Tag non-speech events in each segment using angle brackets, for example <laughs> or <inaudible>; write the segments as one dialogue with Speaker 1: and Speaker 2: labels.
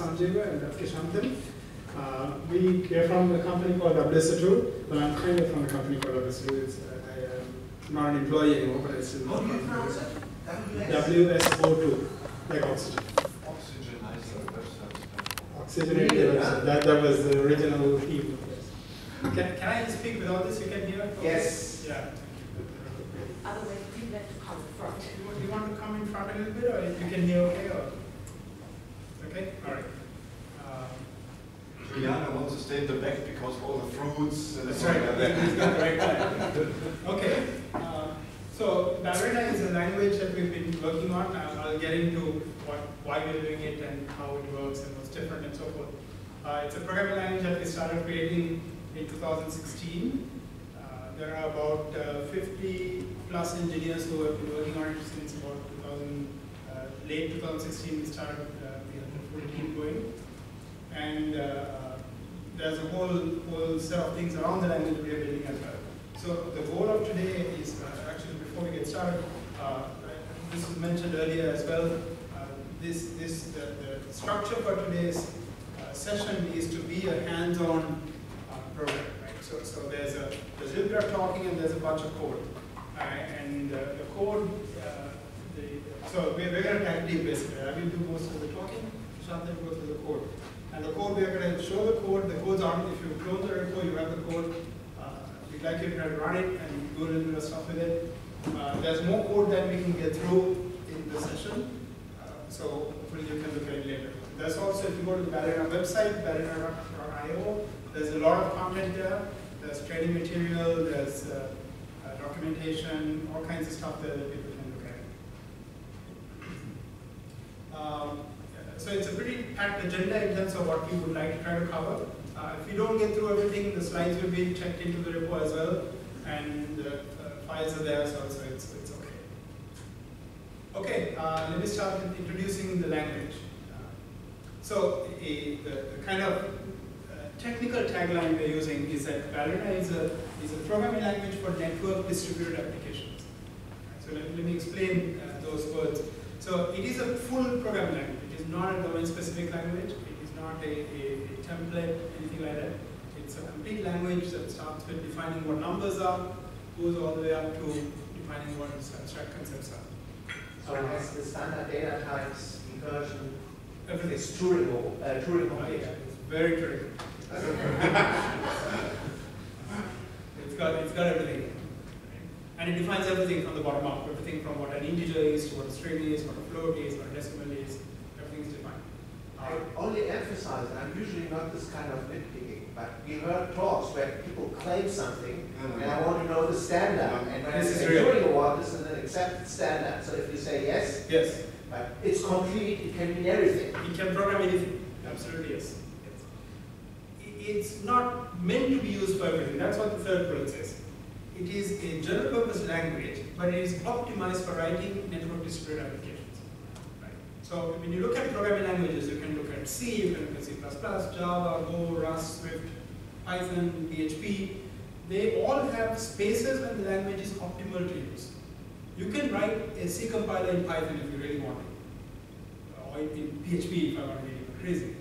Speaker 1: Sanjiva and Kishanthan. Uh, we are from a company called WSO2, but I'm kind of from a company called WSO2. It's, uh, I am not an employee anymore, but I still
Speaker 2: How
Speaker 1: work
Speaker 2: pronounce?
Speaker 1: WSO2, like oxygen.
Speaker 2: Oxygenizer website.
Speaker 1: Oxygenated
Speaker 2: Really,
Speaker 1: oxygen. That, that was the original theme. Can, can I speak without this? You can hear?
Speaker 2: Yes.
Speaker 1: Yeah.
Speaker 3: Otherwise, people have to come in front.
Speaker 1: Do you want to come in front a little bit, or you can hear okay? Or? Okay, all right. Um,
Speaker 2: Juliana wants to stay in the back because of all the fruits and
Speaker 1: That's right,
Speaker 2: like that.
Speaker 1: he's got the right. Okay, uh, so Ballerina is a language that we've been working on. I'll I'll get into what, why we're doing it and how it works and what's different and so forth. Uh, It's a programming language that we started creating in 2016. Uh, There are about uh, 50 plus engineers who have been working on it since about 2000, uh, late 2016 we started, going. And uh, there's a whole, whole set of things around the language we are building as well. So the goal of today is, uh, actually before we get started, uh, this was mentioned earlier as well, uh, this, this, the, the structure for today's uh, session is to be a hands-on uh, program, right? So, so there's a, there's a little bit of talking and there's a bunch of code. And the code, the, so we're, we're gonna tag team basically. I will do most of the talking, Will go the code. And the code, we're gonna show the code, the code's on, if you close the repo, you have the code. Uh, We'd like you to run it and do a little bit of stuff with it. Uh, There's more code that we can get through in the session, Uh, so hopefully you can look at it later. There's also, if you go to the Ballerina website, ballerina.io, there's a lot of content there. There's training material, there's uh, uh, documentation, all kinds of stuff there that people can look at. Um, So it's a pretty packed agenda in terms of what we would like to try to cover. Uh, If we don't get through everything, the slides will be checked into the repo as well, and the uh, files are there, so it's, it's okay. Okay, uh, let me start with introducing the language. Uh, So a- the the kind of uh, technical tagline we're using is that Ballerina is a, is a programming language for network distributed applications. So let, let me explain uh, those words. So it is a full programming language. Not a domain-specific language. It is not a, a, a template, anything like that. It's a complete language that starts with defining what numbers are, goes all the way up to defining what abstract concepts are.
Speaker 4: So it has the standard data types, recursion,
Speaker 1: Everything.
Speaker 4: it's Turing, uh, Turing
Speaker 1: Oh, yeah, it's very true. <laughs> It's got, it's got everything. And it defines everything from the bottom up, everything from what an integer is, to what a string is, what a float is, what a decimal is, everything is defined.
Speaker 4: I only emphasize, and I'm usually not this kind of nitpicking, but we heard talks where people claim something, mm-hmm. and I want to know the standard. Mm-hmm. And when I
Speaker 1: This is
Speaker 4: say
Speaker 1: real.
Speaker 4: Award, this is an accepted standard, so if you say yes,
Speaker 1: Yes,
Speaker 4: but it's complete, it can mean everything.
Speaker 1: it can program anything, absolutely yes. Yes. It's not meant to be used for everything, that's what the third bullet says. It is a general purpose language, but it is optimized for writing network distributed applications. So when you look at programming languages, you can look at C, you can look at C++, Java, Go, Rust, Swift, Python, PHP. They all have spaces when the language is optimal to use. You can write a C compiler in Python if you really want to, or in PHP if I want to be crazy,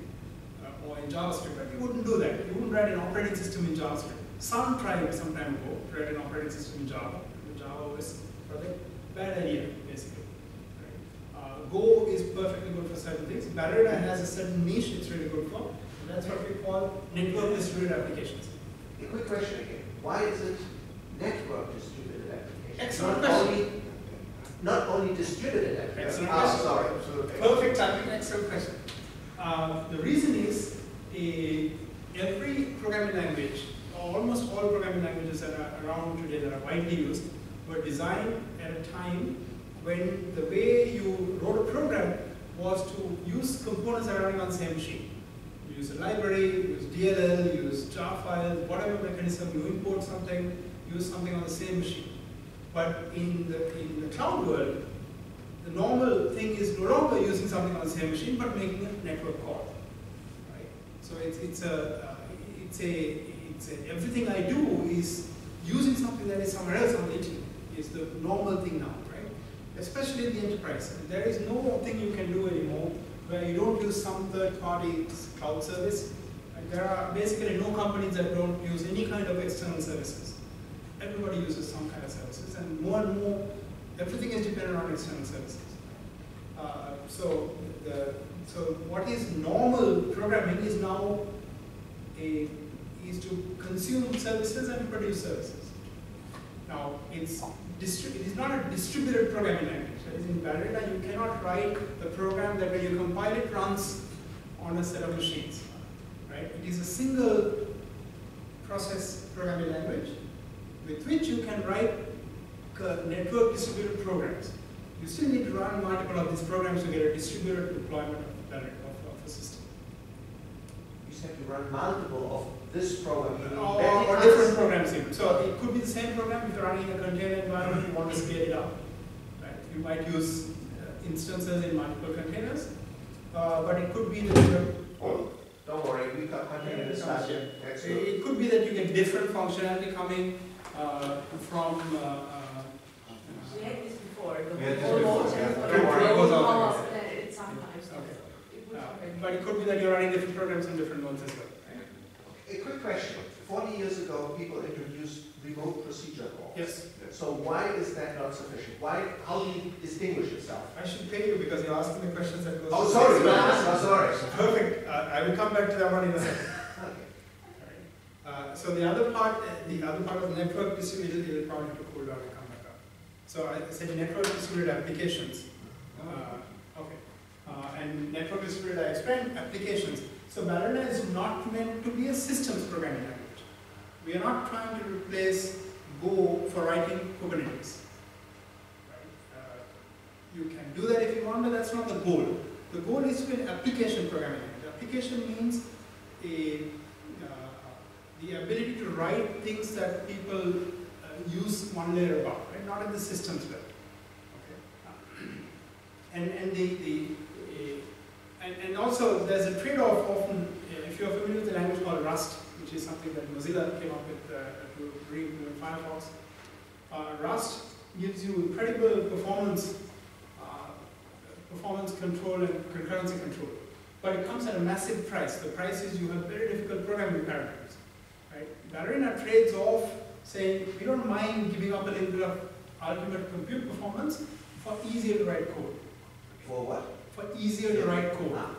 Speaker 1: uh, or in JavaScript, but you wouldn't do that. You wouldn't write an operating system in JavaScript. Some tried some time ago to write an operating system in Java, the Java OS project. Bad idea, basically. Go is perfectly good for certain things. Ballerina has a certain niche it's really good for. And that's what we call network distributed applications.
Speaker 4: A quick question again, why is it network distributed applications?
Speaker 1: Excellent
Speaker 4: Not
Speaker 1: question.
Speaker 4: only- Not only distributed application.
Speaker 1: Excellent
Speaker 4: Ah, sorry.
Speaker 1: Perfect timing, excellent question. Uh, the reason is a, every programming language, almost all programming languages that are around today that are widely used, were designed at a time when the way you wrote a program was to use components that are running on the same machine. You use a library, you use DLL, you use jar files, whatever mechanism, you import something, use something on the same machine. But in the, in the cloud world, the normal thing is no longer using something on the same machine, but making a network call. Right? So it's, it's a, uh, it's a, it's a, everything I do is using something that is somewhere else on the internet. Is the normal thing now? Especially in the enterprise. There is no thing you can do anymore where you don't use some third-party cloud service. There are basically no companies that don't use any kind of external services. Everybody uses some kind of services, and more and more, everything is dependent on external services. Uh, so, the, so what is normal programming is now a, is to consume services and produce services. Now, it's it is not a distributed programming language. That is, in Ballerina, you cannot write the program that when you compile it runs on a set of machines. Right? It is a single process programming language with which you can write network distributed programs. You still need to run multiple of these programs to get a distributed deployment of, of, of a system.
Speaker 4: You said you run multiple of this program. you mean
Speaker 1: Or, or different programs even. So it could be the same program if you're running in a container environment, you want to scale it up. Right? You might use uh, instances in multiple containers, uh, but it could be that you're,
Speaker 4: Oh, Don't worry, we got continue
Speaker 1: Yeah,
Speaker 4: discussion.
Speaker 1: It could be that you get different functionality coming uh, from uh, uh,
Speaker 3: We had this before,
Speaker 2: We had
Speaker 3: the
Speaker 2: this
Speaker 3: whole
Speaker 2: before, yeah.
Speaker 3: but
Speaker 1: Don't worry, it goes
Speaker 3: all
Speaker 1: out
Speaker 3: of that, it sometimes,
Speaker 1: Okay.
Speaker 3: it
Speaker 1: uh, but it could be that you're running different programs on different nodes as well.
Speaker 4: A quick question. Forty years ago, people introduced remote procedure calls.
Speaker 1: Yes,
Speaker 4: So why is that not sufficient? Why, how do you distinguish yourself?
Speaker 1: I should pay you because you're asking me questions that goes.
Speaker 4: Oh, sorry, no, no, sorry.
Speaker 1: Perfect. Uh, I will come back to that one in a second. <laughs>
Speaker 4: Okay.
Speaker 1: Uh, so the other part, the other part of network distributed is probably to cool down and come back up. So I said network distributed applications. Uh, okay. Uh, and network distributed, I explained applications. So Ballerina is not meant to be a systems programming language. We are not trying to replace Go for writing Kubernetes. Uh, you can do that if you want, but that's not the goal. The goal is to be an application programming language. Application means a uh, the ability to write things that people uh, use one layer above, right? Not at the systems level. Okay. Uh, and and the the and, and also there's a trade-off often uh, if you're familiar with the language called Rust, which is something that Mozilla came up with uh, to reimplement Firefox. Uh, Rust gives you incredible performance uh, performance control and concurrency control. But it comes at a massive price. The price is you have very difficult programming paradigms. Right? Ballerina trades off saying we don't mind giving up a little bit of ultimate compute performance for easier to write code.
Speaker 4: For what?
Speaker 1: For easier to write code.
Speaker 4: Ah,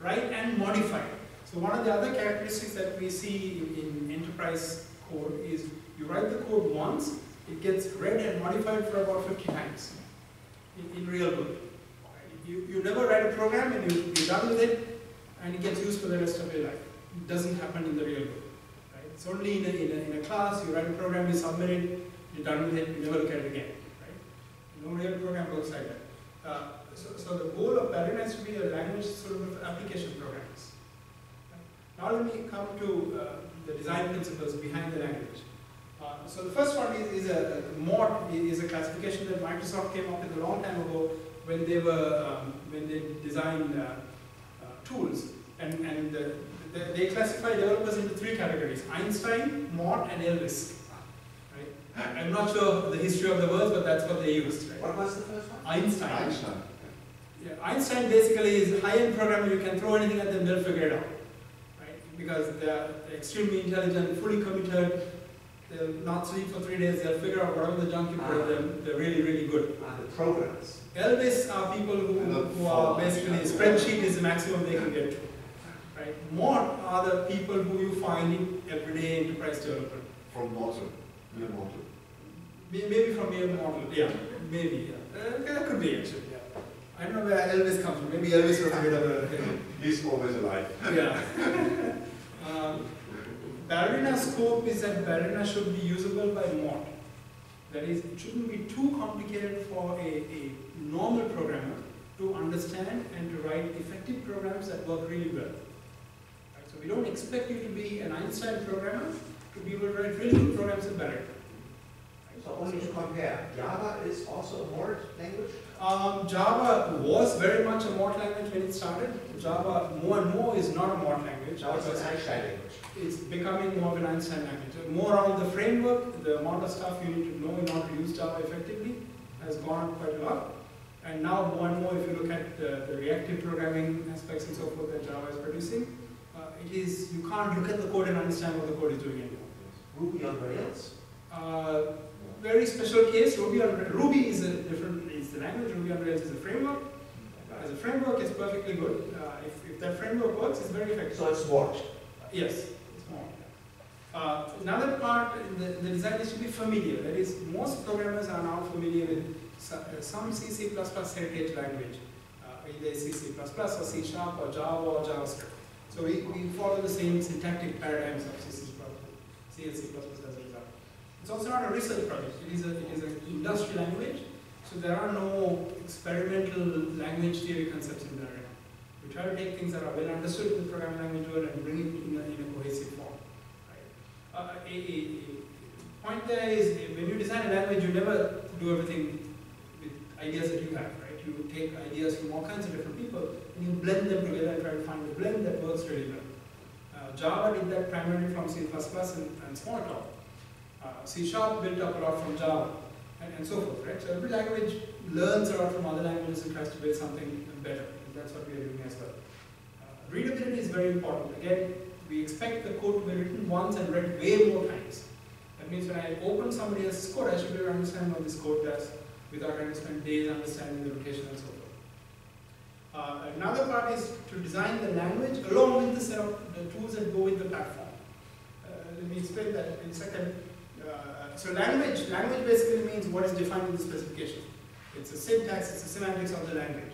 Speaker 1: Right? Write and modify. So one of the other characteristics that we see in, in enterprise code is you write the code once, it gets read and modified for about 50 times in, in real world. You, you never write a program and you, you're done with it and it gets used for the rest of your life. It doesn't happen in the real world. Right? It's only in a, in, a, in a class, you write a program, you submit it, you're done with it, you never look at it again. Right? No real program works like that. Uh, so, so the goal of Ballerina has to be a language sort of application programs. Now let me come to uh, the design principles behind the language. Uh, so the first one is, is a, Mort is a classification that Microsoft came up with a long time ago when they were um, when they designed uh, uh, tools and and uh, they, they classify developers into three categories: Einstein, Mort, and Elvis. Right? I'm not sure the history of the words, but that's what they used. Right?
Speaker 4: What was the first one?
Speaker 1: Einstein.
Speaker 2: Einstein.
Speaker 1: Yeah, Einstein basically is high-end programmer. You can throw anything at them, they'll figure it out, right? Because they're extremely intelligent, fully committed. They'll not sleep for three days. They'll figure out whatever the junk you put at them. They're really, really good.
Speaker 4: Ah, the programs.
Speaker 1: Elvis are people who, who are basically spreadsheet is the maximum they can get to, right? Mort are the people who you find in everyday enterprise development.
Speaker 2: From Motor, near Motor.
Speaker 1: Maybe from your model, yeah, maybe, yeah. Uh, that could be actually. I don't know where Elvis comes from. Maybe Elvis was a bit of a. You know,
Speaker 2: He's always alive.
Speaker 1: Yeah. <laughs> um, Ballerina scope is that Ballerina should be usable by Mort. That is, it shouldn't be too complicated for a, a normal programmer to understand and to write effective programs that work really well. Right, so we don't expect you to be an Einstein programmer to be able to write really good programs in Ballerina. Right?
Speaker 4: So only to compare, Java is also a Mort language?
Speaker 1: Um, Java was very much a Mort language when it started. Java more and more is not a Mort language.
Speaker 4: Java is Einstein language.
Speaker 1: it's becoming more of an Einstein language. More on the framework, the amount of stuff you need to know in order to use Java effectively has gone up quite a lot. And now more and more, if you look at the, the reactive programming aspects and so forth that Java is producing, uh, it is, you can't look at the code and understand what the code is doing anymore.
Speaker 4: Ruby on Rails?
Speaker 1: Uh, very special case, Ruby on Ruby is a different, is the language, Ruby on Rails is a framework. As a framework, it's perfectly good. Uh, if, if that framework works, it's very effective.
Speaker 4: So it's what?
Speaker 1: Yes, it's more. Uh, another part, the, the design is to be familiar. That is, most programmers are now familiar with uh, some C, C++ heritage language, uh, either C, C++ or C Sharp or Java or JavaScript. So we, we follow the same syntactic paradigms of C, C++, C and C++ as a result. It's also not a research project. It is a, it is an industry language. So there are no experimental language theory concepts in there. We try to take things that are well understood in the programming language world and bring it in a, in a cohesive form. Right? Uh, a, a, a point there is when you design a language, you never do everything with ideas that you have. Right? You take ideas from all kinds of different people and you blend them together and try to find a blend that works really well. Uh, Java did that primarily from C++ and, and Smalltalk. Uh, C Sharp built up a lot from Java and, and so forth. Right? So every language learns a lot from other languages and tries to build something better. And that's what we are doing as well. Uh, readability is very important. Again, we expect the code to be written once and read way more times. That means when I open somebody else's code, I should be able to understand what this code does without having to spend days understanding the notation and so forth. Uh, another part is to design the language along with the set of the tools that go with the platform. Uh, let me explain that in a second. Uh, so language, language basically means what is defined in the specification. It's a syntax, it's the semantics of the language.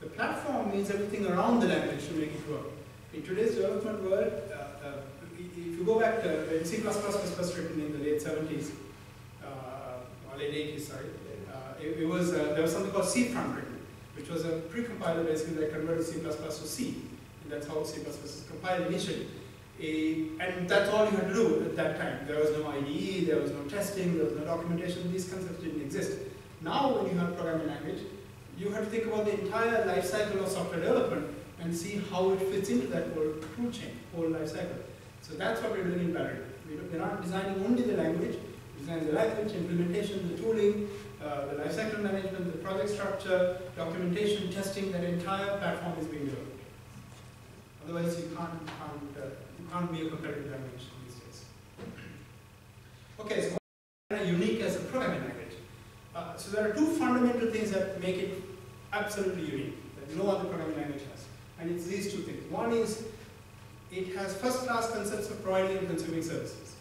Speaker 1: The platform means everything around the language to make it work. In today's development world, uh, uh, if you go back to when C++ was first written in the late 70s, uh, or late 80s, sorry, uh, it, it was, uh, there was something called Cfront written, which was a precompiler basically that converted C++ to C. And that's how C++ is compiled initially. And that's all you had to do at that time. There was no IDE, there was no testing, there was no documentation, these concepts didn't exist. Now when you have programming language, you have to think about the entire life cycle of software development and see how it fits into that whole tool chain, whole life cycle. So that's what we're doing in Barrel. We're not designing only the language, we're designing the language, implementation, the tooling, uh, the life cycle management, the project structure, documentation, testing, that entire platform is being developed. Otherwise, you can't, can't, uh, can't be a competitive language these days. Okay, so what is unique as a programming language? Uh, so there are two fundamental things that make it absolutely unique, that no other programming language has. And it's these two things. One is it has first-class concepts of providing and consuming services.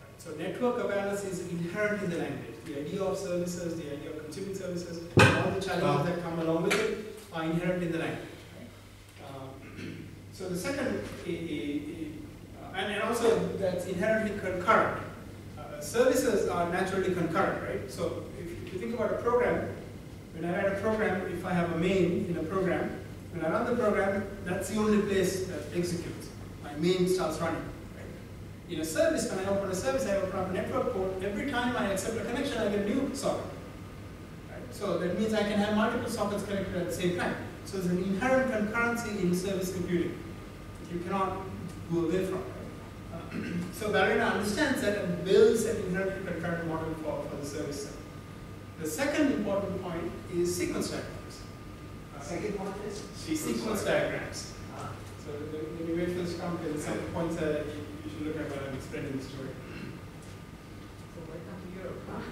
Speaker 1: Right? So network awareness is inherent in the language. The idea of services, the idea of consuming services, all the challenges that come along with it are inherent in the language. Right? Um, <clears throat> so the second, and, and also that's inherently concurrent. Uh, services are naturally concurrent, right? So if, you think about a program, when I write a program, if I have a main in a program, when I run the program, that's the only place that executes. My main starts running. Right? In a service, when I open a service, I open up a network port. Every time I accept a connection, I get a new socket. Right? So that means I can have multiple sockets connected at the same time. So there's an inherent concurrency in service computing that you cannot go away from. Uh, <clears throat> so Ballerina understands that and builds an inherently concurrent model for, for the service set. The second important point is sequence diagrams. Uh,
Speaker 4: Second one is?
Speaker 1: sequence diagrams.
Speaker 4: Ah,
Speaker 1: So let let me wait for this to come because some points that you you should look at while I'm explaining the story.
Speaker 3: So welcome to Europe, huh?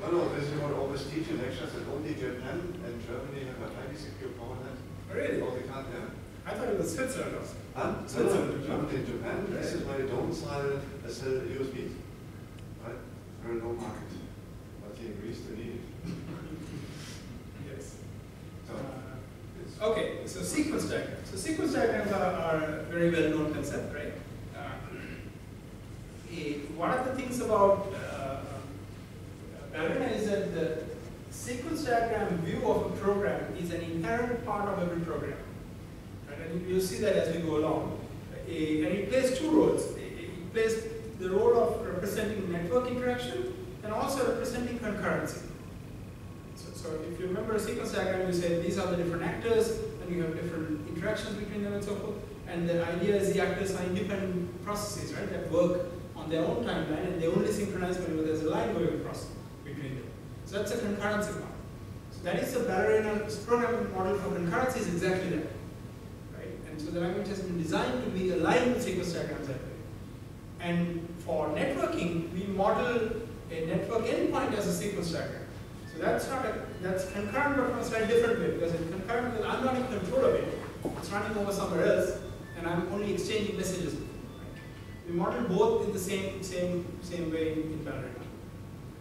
Speaker 2: No, no, this is what I always teach in lectures, that only Japan and Germany have a highly secure power net.
Speaker 1: Really?
Speaker 2: Oh, they can't, yeah.
Speaker 1: I thought it was Switzerland also.
Speaker 2: No,
Speaker 1: Switzerland.
Speaker 2: no, Germany and Japan, this is why they don't sell, uh, sell USBs. Right? Very low market. But in Greece, they need it.
Speaker 1: Yes.
Speaker 2: So,
Speaker 1: Uh,
Speaker 2: it's.
Speaker 1: Okay, so sequence diagrams. So sequence diagrams are, are a very well known concept, right? Uh, eh, one of the things about uh, Ballerina is that the sequence diagram view of a program is an inherent part of every program. You'll see that as we go along. And it plays two roles. It plays the role of representing network interaction and also representing concurrency. So, so if you remember a sequence diagram, you say these are the different actors, and you have different interactions between them and so forth. And the idea is the actors are independent processes, right, that work on their own timeline, and they only synchronize whenever there's a line going across between them. So that's a concurrency part. So that is the ballerina programming model for concurrency is exactly that. So the language has been designed to be aligned with sequence diagrams that way. And for networking, we model a network endpoint as a sequence diagram. So that's not a, that's concurrent but from a slightly different way because it's concurrent I'm not in control of it. It's running over somewhere else and I'm only exchanging messages. Right? We model both in the same, same, same way in, in Ballerina.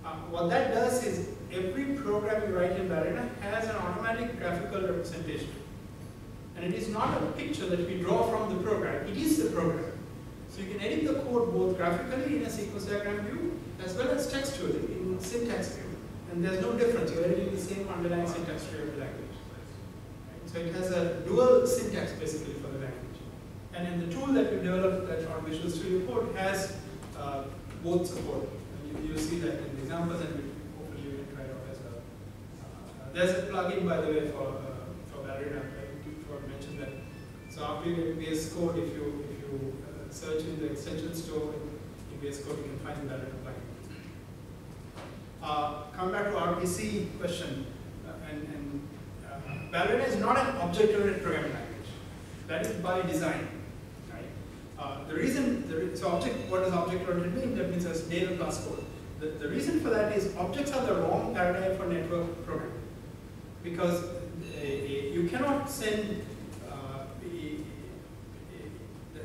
Speaker 1: Uh, what that does is every program you write in Ballerina has an automatic graphical representation. And it is not a picture that we draw from the program, it is the program. So you can edit the code both graphically in a sequence diagram view as well as textually in syntax view. And there's no difference, you're editing the same underlying syntax tree of the language. So it has a dual syntax basically for the language. And in the tool that we developed that on Visual Studio Code has uh, both support. And you, see that in the examples and we hopefully you can try it out as well. Uh, there's a plugin by the way for, uh, So after you get VS Code, if you, if you uh, search in the extension store in VS Code, you can find Ballerina plugin. Uh, come back to RPC question, uh, and, and uh, is not an object-oriented programming language. That is by design. Right? Uh, the reason, the re so object, what does object-oriented mean? That means as data plus code. The, the reason for that is objects are the wrong paradigm for network programming. Because uh, you cannot send uh, the,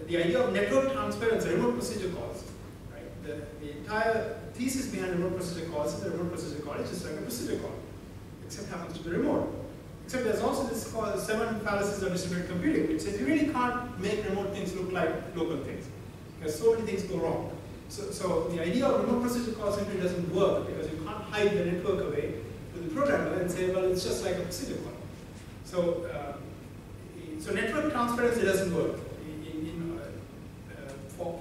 Speaker 1: the idea of network transparency, remote procedure calls. Right? The, the entire thesis behind remote procedure calls is the remote procedure call is just like a procedure call, except happens to be remote. Except there's also this called seven fallacies of distributed computing, which says you really can't make remote things look like local things, because so many things go wrong. So, so the idea of remote procedure call simply doesn't work because you can't hide the network away to the programmer and say, well, it's just like a procedure call. So, uh, so network transparency doesn't work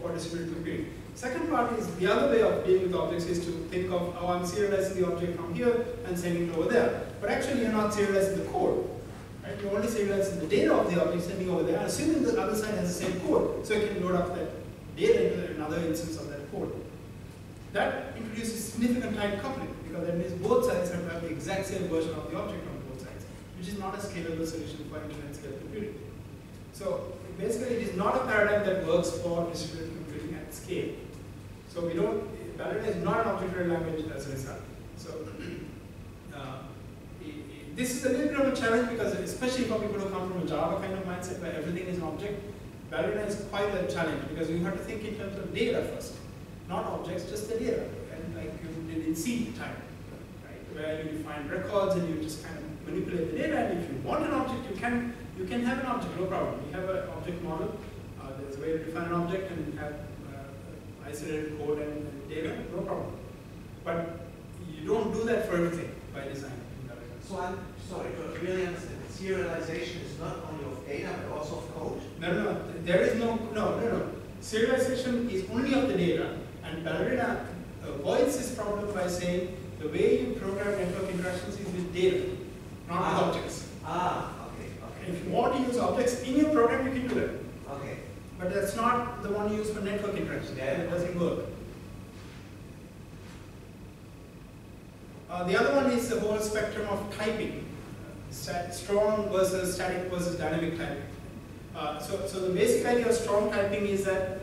Speaker 1: for, distributed computing. Second part is the other way of dealing with objects is to think of, oh, I'm serializing the object from here and sending it over there. But actually, you're not serializing the code. Right? You're only serializing the data of the object sending over there, assuming the other side has the same code. So you can load up that data into another instance of that code. That introduces significant tight coupling, because that means both sides have to have the exact same version of the object on both sides, which is not a scalable solution for internet scale computing. So basically, it is not a paradigm that works for distributed computing at scale. So we don't, Ballerina is not an object-oriented language as a result. So <clears throat> uh, this is a little bit of a challenge because especially for people who come from a Java kind of mindset where everything is an object, Ballerina is quite a challenge because you have to think in terms of data first, not objects, just the data. And like you did in C time, right? Where you define records and you just kind of manipulate the data and if you want an object, you can you can have an object, no problem. You have an object model, uh, there's a way to define an object and have isolated code and, and data, no problem. But you don't do that for everything by design.
Speaker 4: So I'm sorry, to really understand, serialization is not only of data but also of code?
Speaker 1: No, no, no. There is no, no, no, no. Serialization is only of the data, and Ballerina avoids this problem by saying the way you program network interactions is with data, not
Speaker 4: ah.
Speaker 1: with objects.
Speaker 4: Ah.
Speaker 1: If you want to use objects in your program, you can do that.
Speaker 4: Okay.
Speaker 1: But that's not the one used for network interaction.
Speaker 4: Yeah.
Speaker 1: It doesn't work. Uh, the other one is the whole spectrum of typing, Stat strong versus static versus dynamic typing. Uh, so, so the basic idea of strong typing is that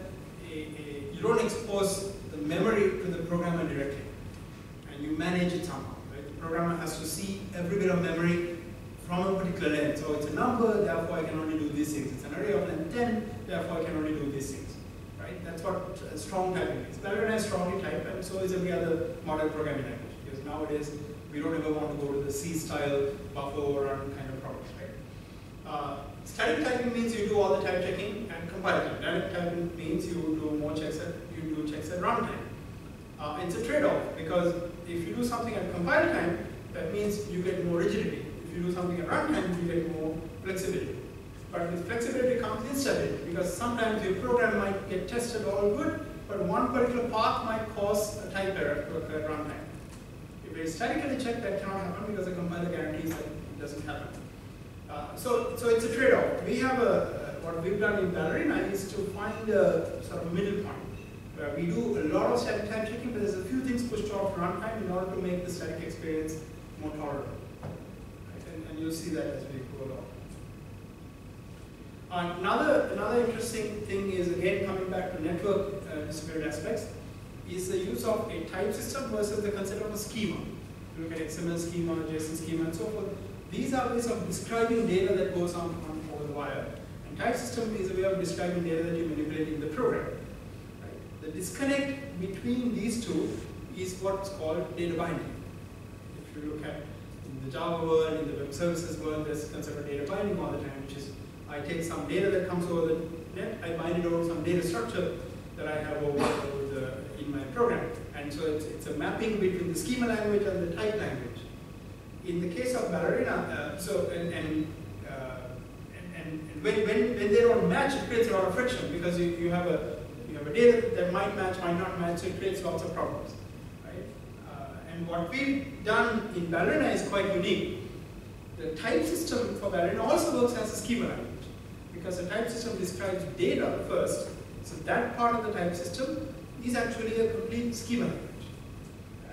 Speaker 1: a, a, you don't expose the memory to the programmer directly, and you manage it somehow. Right? The programmer has to see every bit of memory from a particular length. So it's a number, therefore I can only do these things. It's an array of length 10, therefore I can only do these things. Right? That's what strong typing is. Ballerina is strongly typed, and so is every other modern programming language. Because nowadays we don't ever want to go to the C style buffer overrun kind of problems. Right? Uh, static typing means you do all the type checking and compile time. Dynamic typing means you do more checks at you do checks at runtime. Uh, it's a trade-off because if you do something at compile time, that means you get more rigidity you do something at runtime, you get more flexibility. But with flexibility comes instability, because sometimes your program might get tested all good, but one particular path might cause a type error to occur at runtime. If it's statically checked, that cannot happen because the compiler guarantees that it doesn't happen. Uh, so, so it's a trade-off. We have a, what we've done in Ballerina is to find a sort of middle point, where we do a lot of static type checking, but there's a few things pushed off runtime in order to make the static experience more tolerable. You'll see that as we go along. Another, another interesting thing is, again, coming back to network uh, distributed aspects, is the use of a type system versus the concept of a schema. You look at XML schema, JSON schema, and so forth. These are ways of describing data that goes on, on over the wire. And type system is a way of describing data that you manipulate in the program. Right? The disconnect between these two is what's called data binding. If you look at the Java world, in the web services world, there's a concept of data binding all the time, which is I take some data that comes over the net, I bind it over some data structure that I have over, over the, in my program. And so it's, it's a mapping between the schema language and the type language. In the case of Ballerina, uh, so, and, and, uh, and, and when, when, when they don't match, it creates a lot of friction because you, you have a you have a data that might match, might not match, so it creates lots of problems. What we've done in Ballerina is quite unique. The type system for Ballerina also works as a schema language because the type system describes data first. So that part of the type system is actually a complete schema language.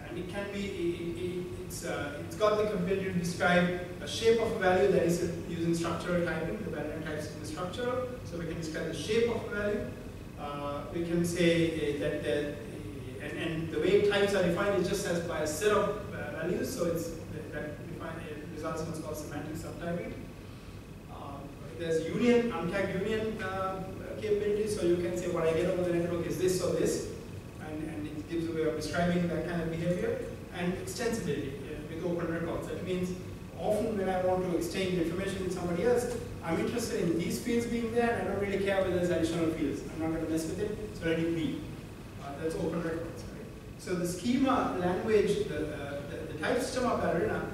Speaker 1: And it can be, it, it, it's, uh, it's got the ability to describe a shape of a value that is using structural typing, the Ballerina type system is structural, so we can describe the shape of a value. Uh, we can say uh, that, uh, and, and, the way types are defined is just as by a set of uh, values, so it's that define, it results in what's called semantic subtyping. Uh, there's union, untagged union uh, capability, so you can say what I get over the network is this or this, and, and it gives a way of describing that kind of behavior, and extensibility with open records. That means often when I want to exchange information with somebody else, I'm interested in these fields being there, and I don't really care whether there's additional fields. I'm not going to mess with it, so let it be. That's open records. Right? So the schema language, the, uh, the, the, type system of Ballerina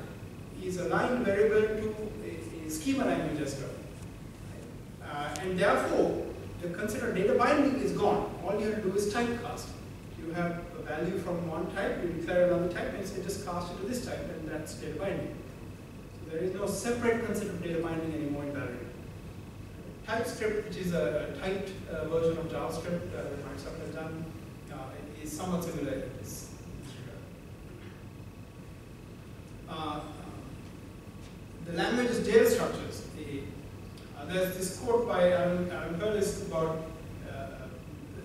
Speaker 1: is aligned very well to a, a schema language as well. Uh, and therefore, the considered data binding is gone. All you have to do is typecast. You have a value from one type, you declare another type, and say just cast it to this type, and that's data binding. So There is no separate concept of data binding anymore in Ballerina. TypeScript, which is a, typed uh, version of JavaScript uh, that Microsoft has done, is somewhat similar in this regard. the language is data structures. The, there's this quote by Aaron, Aaron about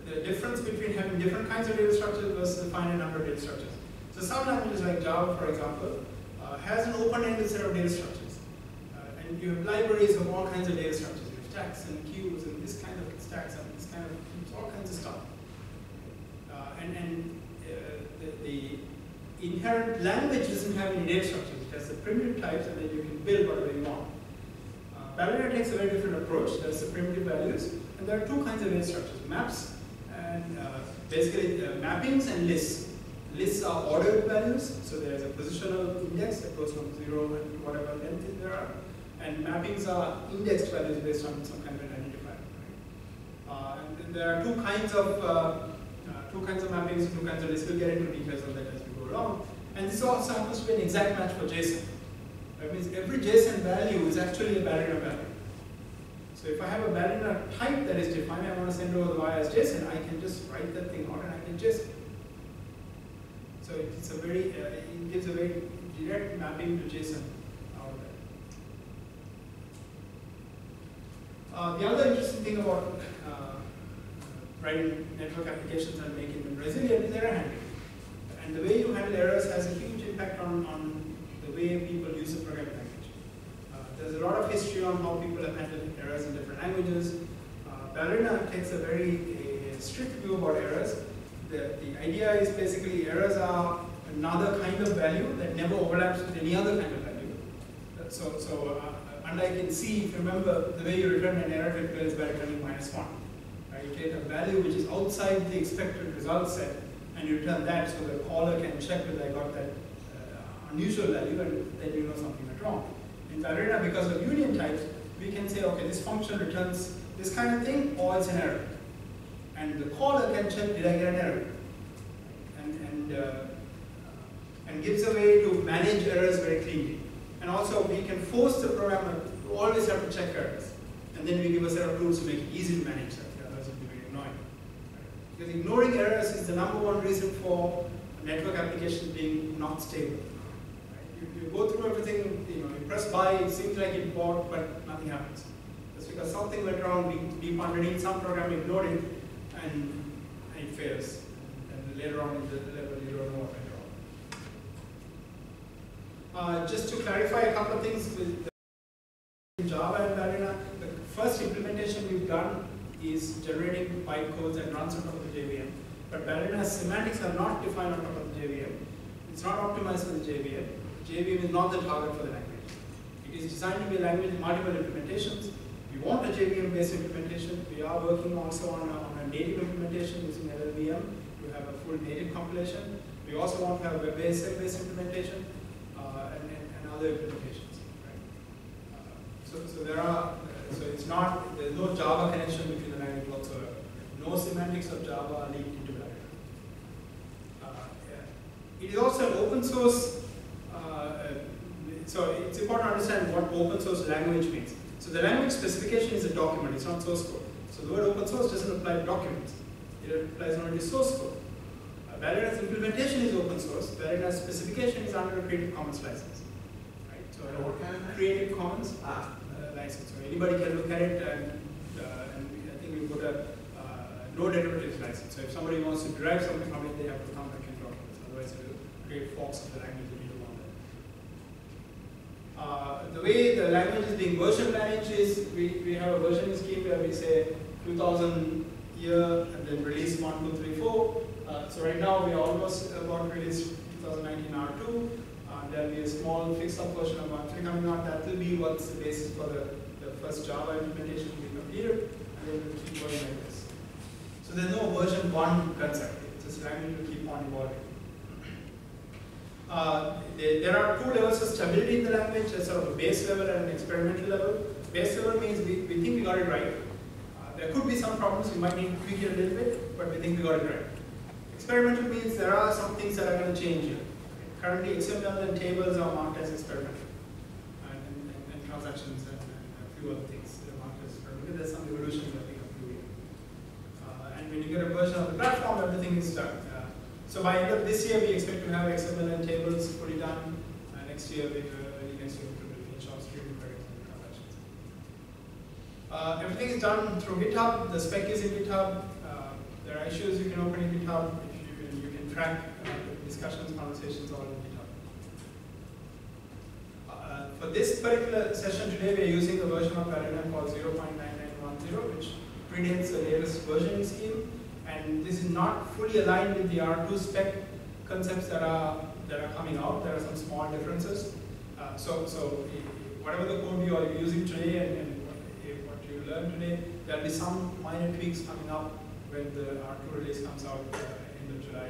Speaker 1: the difference between having different kinds of data structures versus a finite number of data structures. So some languages like Java, for example, uh, has an open-ended set of data structures. Uh, and you have libraries of all kinds of data structures. You have stacks and queues and this kind of stacks and this kind of all kinds of stuff. Uh, and and the, the, inherent language doesn't have any data structures. It has the primitive types and then you can build whatever you want. Uh, Ballerina takes a very different approach. There's the primitive values and there are two kinds of data structures, maps and uh, basically mappings and lists. Lists are ordered values, so there's a positional index that goes from zero to whatever length there are. And mappings are indexed values based on some kind of an identifier. Right? Uh, and there are two kinds of uh, uh, two kinds of mappings, two kinds of lists. We'll get into details of that as we go along. And this also happens to be an exact match for JSON. That means every JSON value is actually a Ballerina value. So if I have a Ballerina type that is defined, I want to send over the wire as JSON, I can just write that thing out and I can JSON. So it's a very, uh, it gives a very direct mapping to JSON out. Uh, the other interesting thing about uh, writing network applications and making them resilient is error handling. And the way you handle errors has a huge impact on, on the way people use the programming language. Uh, there's a lot of history on how people have handled errors in different languages. Uh, Ballerina takes a very strict view about errors the, the idea is basically errors are another kind of value that never overlaps with any other kind of value. So, so uh, unlike in C, if you remember, the way you return an error typically is by returning minus one. You take a value which is outside the expected result set and you return that so the caller can check whether I got that uh, unusual value and then you know something went wrong. In Ballerina, because of union types, we can say, okay, this function returns this kind of thing or it's an error and the caller can check did I get an error and, and, uh, and gives a way to manage errors very cleanly. And also we can force the programmer to always have to check errors. And then we give a set of rules to make it easy to manage that, otherwise it will be very annoying. Because ignoring errors is the number one reason for network applications being not stable. Right? you, you go through everything, you know, you press buy, it seems like it bought, but nothing happens. That's because something went wrong deep, underneath, some program ignored it, and it fails. And later on in the level, you don't know what went wrong. Uh, just to clarify a couple of things with Java and Ballerina, the first implementation we've done is generating bytecodes and runs on top of the JVM. But Ballerina's semantics are not defined on top of the JVM. It's not optimized for the JVM. JVM is not the target for the language. It is designed to be a language with multiple implementations. We want a JVM-based implementation. We are working also on a, on a native implementation using LLVM to have a full native compilation. We also want to have a WebASM-based implementation uh, and, and, and other implementations. Right? Uh, so, so there are, so it's not, there's no Java connection between the language whatsoever. No semantics of Java are leaked into Ballerina. Uh, yeah. It is also an open source, uh, uh, so it's important to understand what open source language means. So the language specification is a document, it's not source code. So the word open source doesn't apply to documents. It applies only to source code. Uh, Ballerina's implementation is open source. Ballerina's specification is under a Creative Commons license. Right? So
Speaker 4: And what kind of
Speaker 1: Creative Commons
Speaker 4: Ah,
Speaker 1: So anybody can look at it and, uh, and I think we put a uh, no derivatives license. So if somebody wants to derive something from it, they have to come back and talk to us. Otherwise, it will create forks of the language that we don't want. Uh, the way the language is being version managed is we, we have a versioning scheme where we say 2000 year and then release 1, 2, 3, 4. Uh, so right now we almost about release 2019 R2. Uh, there'll be a small fixed up version of R3 coming out. That will be what's the basis for the first Java implementation be completed. And then we'll keep going like this. So there's no version 1 concept. It's just language will keep on evolving. Uh, there, are two levels of stability in the language, a sort of a base level and an experimental level. Base level means we, we think we got it right. Uh, there could be some problems, we might need to tweak it a little bit, but we think we got it right. Experimental means there are some things that are going to change here. Currently, XML and tables are marked as experimental, and, and, and, transactions few other are marked as. There's some evolution that we have to do. And when you get a version of the platform, everything is done. Uh, so by end of this year, we expect to have XML and tables fully done. Uh, next year, we, uh, early next year, we will finish streaming queries and transactions. Uh, everything is done through GitHub. The spec is in GitHub. Uh, there are issues you can open in GitHub. If you can, you can track uh, discussions, conversations all in GitHub. Uh, for this particular session today, we are using a version of Ballerina called 0.9910, which predates the latest versioning scheme. And this is not fully aligned with the R2 spec concepts that are that are coming out. There are some small differences. Uh, so, so whatever the code you are using today and, and what, eh, you learn today, there will be some minor tweaks coming up when the R2 release comes out uh, end of July,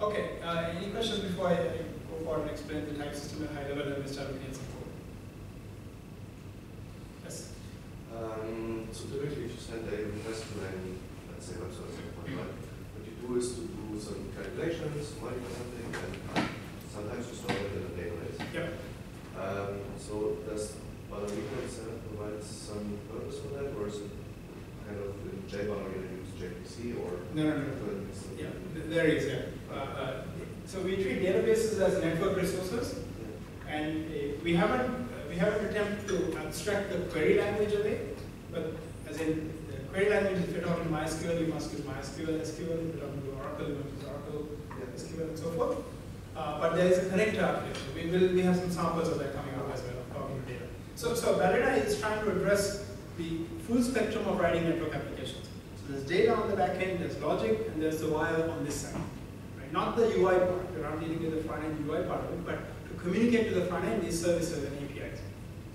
Speaker 1: Okay, uh, any questions before I, I go forward and explain the type system at high level and we start looking at some code? Yes.
Speaker 5: Um, so typically, if you send a request to any, let's say, web service endpoint, what you do is to do some calculations, modify something, and sometimes you store it in a database.
Speaker 1: Yep.
Speaker 5: Um, so does Ballerina itself provide some purpose for that, or is it kind of in JBallerina you going to use JDBC or?
Speaker 1: No, no, no. Yeah, th- there is, yeah. Uh, so we treat databases as network resources, and uh, we haven't uh, we haven't attempted to abstract the query language away, but as in the query language, if you're talking MySQL, you must use MySQL, SQL. If you're talking to Oracle, you must use Oracle. SQL, and so forth. Uh, but there is a connector application. We will we have some samples of that coming up as well, of talking to data. So so Ballerina is trying to address the full spectrum of writing network applications. So there's data on the back end, there's logic, and there's the wire on this side. Not the UI part, we're not dealing with the front end UI part of it, but to communicate to the front end is services and APIs.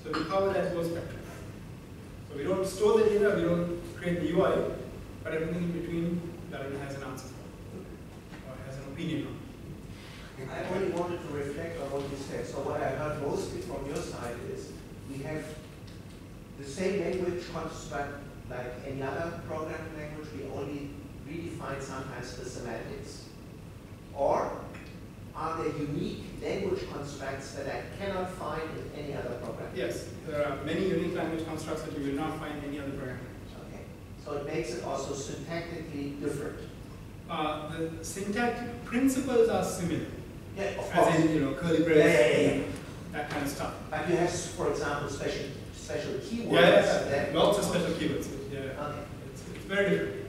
Speaker 1: So we cover that whole spectrum. So we don't store the data, we don't create the UI, but everything in between, Ballerina has an answer for, or has an opinion on.
Speaker 4: I only wanted to reflect on what you said. So what I heard mostly from your side is we have the same language construct like any other programming language. We only redefine sometimes the semantics. Or are there unique language constructs that I cannot find in any other program?
Speaker 1: Yes, there are many unique language constructs that you will not find in any other language.
Speaker 4: Okay. So it makes it also syntactically different.
Speaker 1: uh, the syntactic principles are similar.
Speaker 4: Yeah, of course.
Speaker 1: As in, you know, curly
Speaker 4: Yeah,
Speaker 1: brace,
Speaker 4: yeah, yeah, yeah.
Speaker 1: that kind of stuff.
Speaker 4: But you have, for example, special, special keywords
Speaker 1: Yeah, yeah,
Speaker 4: that.
Speaker 1: yeah. lots of special keywords. Yeah,
Speaker 4: Okay.
Speaker 1: it's, it's very different.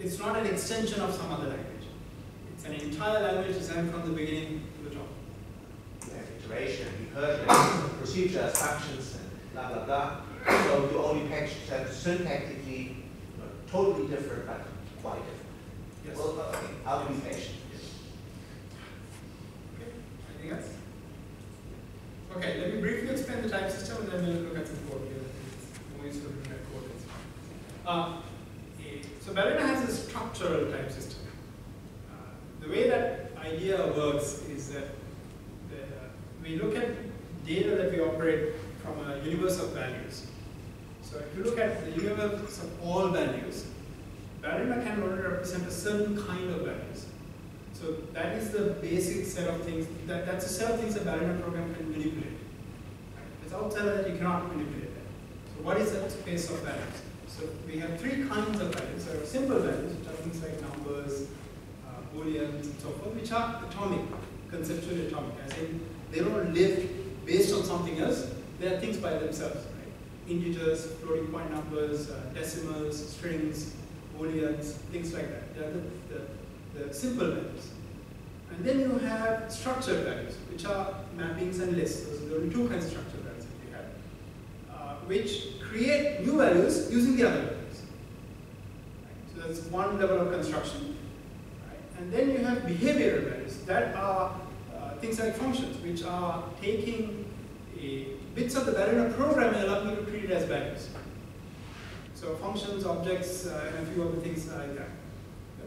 Speaker 1: It's not an extension of some other language. An entire language is designed from the beginning to the top.
Speaker 4: You have iteration, recursion, procedures, functions, and blah, blah, blah. So you only package that syntactically, totally different, but quite different.
Speaker 1: Yes.
Speaker 4: Well, okay, I'll be patient.
Speaker 1: Okay, anything else? Okay, let me briefly explain the type system and then we'll look at some code here. More useful to look at code. Uh, eh, so Ballerina has a structural type system. Uh, the way that idea works is that the, we look at data that we operate from a universe of values. So if you look at the universe of all values, Ballerina can only represent a certain kind of values. So that is the basic set of things, that, that's a set of things a Ballerina program can manipulate. Without that, you cannot manipulate that. So what is that space of values? So we have three kinds of values. There are simple values, which are things like numbers, uh, booleans, and so forth, which are atomic, conceptually atomic, as in they don't live based on something else, they are things by themselves. Right? Integers, floating point numbers, uh, decimals, strings, booleans, things like that. They are the, the, the simple values. And then you have structured values, which are mappings and lists. Those are the only two kinds of structured values that you have, uh, which create new values using the other values. Right? So that's one level of construction. And then you have behavioral values that are uh, things like functions, which are taking a, bits of the Ballerina program and allowing you to treat it as values. So functions, objects, uh, and a few other things like that.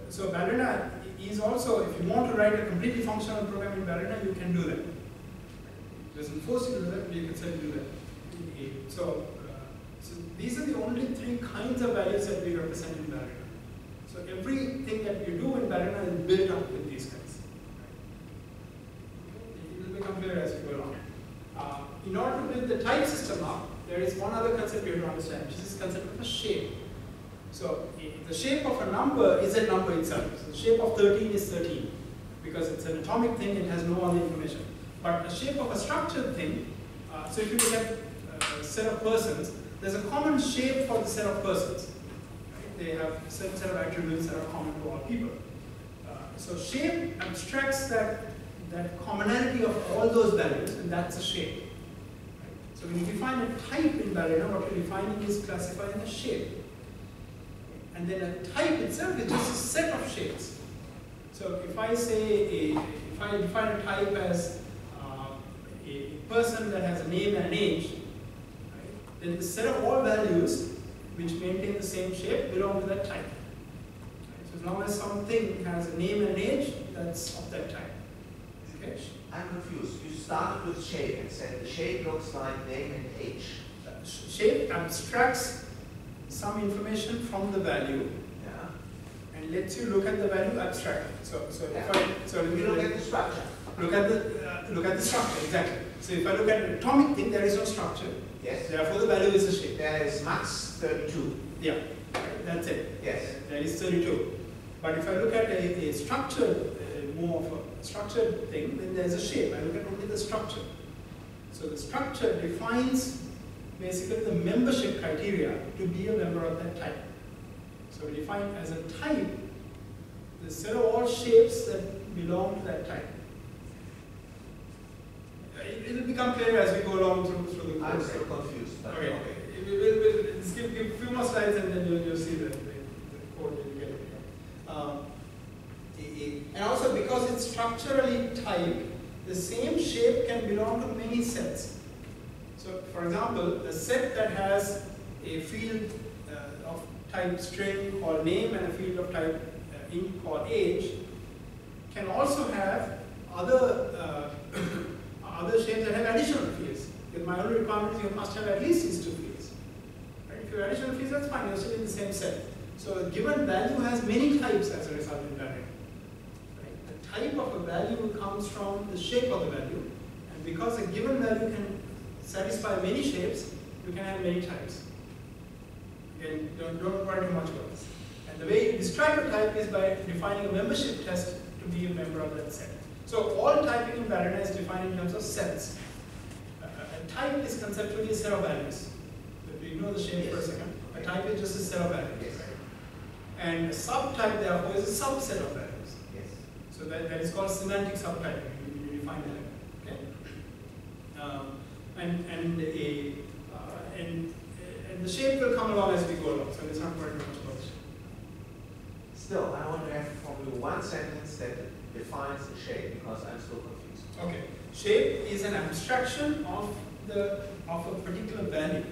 Speaker 1: So Ballerina is also, if you want to write a completely functional program in Ballerina, you can do that. It doesn't force you to do that, but you can certainly do that. So, uh, so these are the only three kinds of values that we represent in Ballerina. So everything that you do in Ballerina is built up with these kinds. It will become clear as we go along. Uh, in order to build the type system up, there is one other concept you have to understand, which is this concept of a shape. So the shape of a number is a number itself. So the shape of 13 is 13 because it's an atomic thing, it has no other information. But the shape of a structured thing, uh, so if you look at uh, a set of persons, there's a common shape for the set of persons. They have a certain set of attributes that are common to all people. Uh, so shape abstracts that, that commonality of all those values, and that's a shape. Right? So when you define a type in Ballerina, what you're defining is classifying a shape. And then a type itself is just a set of shapes. So if I say, a, if I define a type as uh, a person that has a name and an age, right, then the set of all values which maintain the same shape belong to that type. Right, so as long as something has a name and an age, that's of that type. Okay?
Speaker 4: I'm confused. You started with shape and said the shape looks like name and age.
Speaker 1: Sh- Shape abstracts some information from the value
Speaker 4: Yeah.
Speaker 1: and lets you look at the value abstractly. So, so if I, so let me
Speaker 4: You look at the structure.
Speaker 1: Look at the uh, look at the structure exactly. So if I look at an atomic thing, there is no structure.
Speaker 4: Yes.
Speaker 1: Therefore, the value is a shape.
Speaker 4: There is max 32.
Speaker 1: Yeah, that's it.
Speaker 4: Yes.
Speaker 1: There is 32. But if I look at a, a structured, uh, more of a structured thing, then there's a shape. I look at only the structure. So the structure defines basically the membership criteria to be a member of that type. So we define as a type the set of all shapes that belong to that type. It will become clear as we go along through, through the
Speaker 4: I'm
Speaker 1: course.
Speaker 4: still confused.
Speaker 1: Okay, we will, we'll, just give, give a few more slides and then you'll, you'll see the, the, the code you get. Um, and also because it's structurally typed, the same shape can belong to many sets. So for example, a set that has a field uh, of type string called name and a field of type uh, int called age can also have other uh, other shapes that have additional fields. With requirement is you must have at least these two fields. Right? If you have additional fields, that's fine, you're still in the same set. So a given value has many types as a result in value. Right? The type of a value comes from the shape of the value, and because a given value can satisfy many shapes, you can have many types. Again, don't, don't worry too much about this. And the way you describe a type is by defining a membership test to be a member of that set. So all typing in Ballerina is defined in terms of sets. A, type is conceptually a set of values. Ignore the shape for a second, a type is just a set of values.
Speaker 4: Yes.
Speaker 1: right? And a subtype therefore is a subset of values.
Speaker 4: Yes.
Speaker 1: So that, that is called semantic subtyping, you, you define that, okay? Um, and, and a, uh, and, and the shape will come along as we go along, so let's not worry much about the shape.
Speaker 4: Still, I want to have from you one sentence that defines the shape because I'm still confused.
Speaker 1: Okay, shape is an abstraction of the, of a particular value.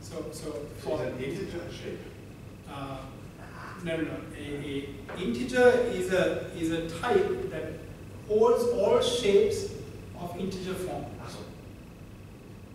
Speaker 1: So, so
Speaker 2: So
Speaker 1: for,
Speaker 2: it's an integer shape.
Speaker 1: uh, no, no, no, a, a integer is a, is a type that holds all shapes of integer form.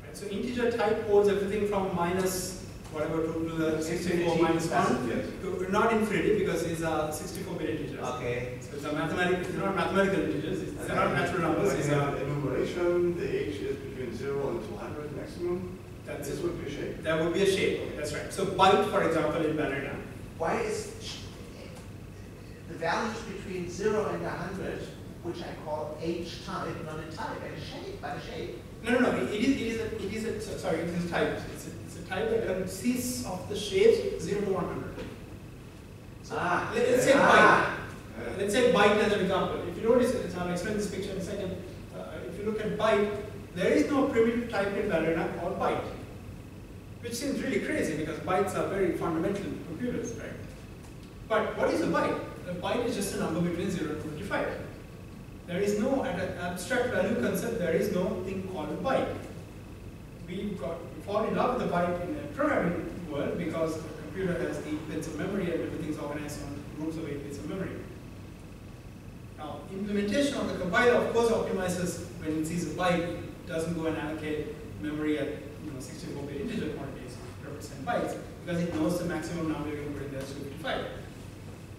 Speaker 1: Right, so integer type holds everything from minus whatever to, to the 64 minus 1
Speaker 4: doesn't-
Speaker 2: Yes.
Speaker 1: to not infinity because these are 64 bit integers.
Speaker 4: Okay.
Speaker 1: So it's a mathematical, they're not mathematical integers, it's- they're not natural numbers,
Speaker 2: Like
Speaker 1: it's a,
Speaker 2: a enumeration, the age is between zero and two hundred maximum.
Speaker 1: that's
Speaker 2: This
Speaker 1: it.
Speaker 2: would be a shape.
Speaker 1: That would be a shape, okay, that's right. So byte, for example, in Ballerina,
Speaker 4: Why is sh- the values between zero and hundred, which I call H type, not a type, and a shape, but a shape?
Speaker 1: no, no, no, it it is, it is a, it is a, so- sorry, it is a type. It's a, it's a type that consists of the shapes 0 to 100. So
Speaker 4: Ah.
Speaker 1: let- let's say byte.
Speaker 2: Uh,
Speaker 1: Let's say byte as an example. If you notice, and I'll explain this picture in a second. Uh, if you look at byte, there is no primitive type in Ballerina called byte, which seems really crazy because bytes are very fundamental in computers, right? But what is a byte? A byte is just a number between 0 and 25. There is no, at an abstract value concept, there is no thing called a byte. We got we fall in love with the byte in the programming world because the computer has 8 bits of memory and everything's organized on groups of 8 bits of memory. Now, implementation of the compiler, of course, optimizes when it sees a byte, doesn't go and allocate memory at you know 64-bit integer quantities represent bytes because it knows the maximum number you can put in there is 55.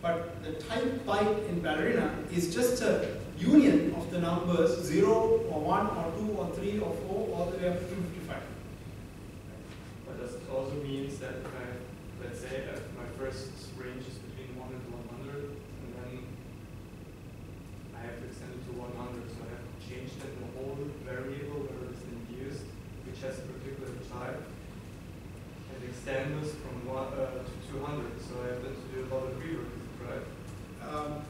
Speaker 1: But the type byte in Ballerina is just a union of the numbers 0 or 1 or 2 or 3 or 4 all the way up to 255.
Speaker 6: But does it also means that if I, let's say, if my first range is between one and one hundred, and then I have to extend it to one hundred, so I have to change then the whole variable where it is in which has a particular type, and extend this from one, uh, to two hundred, so I have then to do a lot of rework, right?
Speaker 1: Um,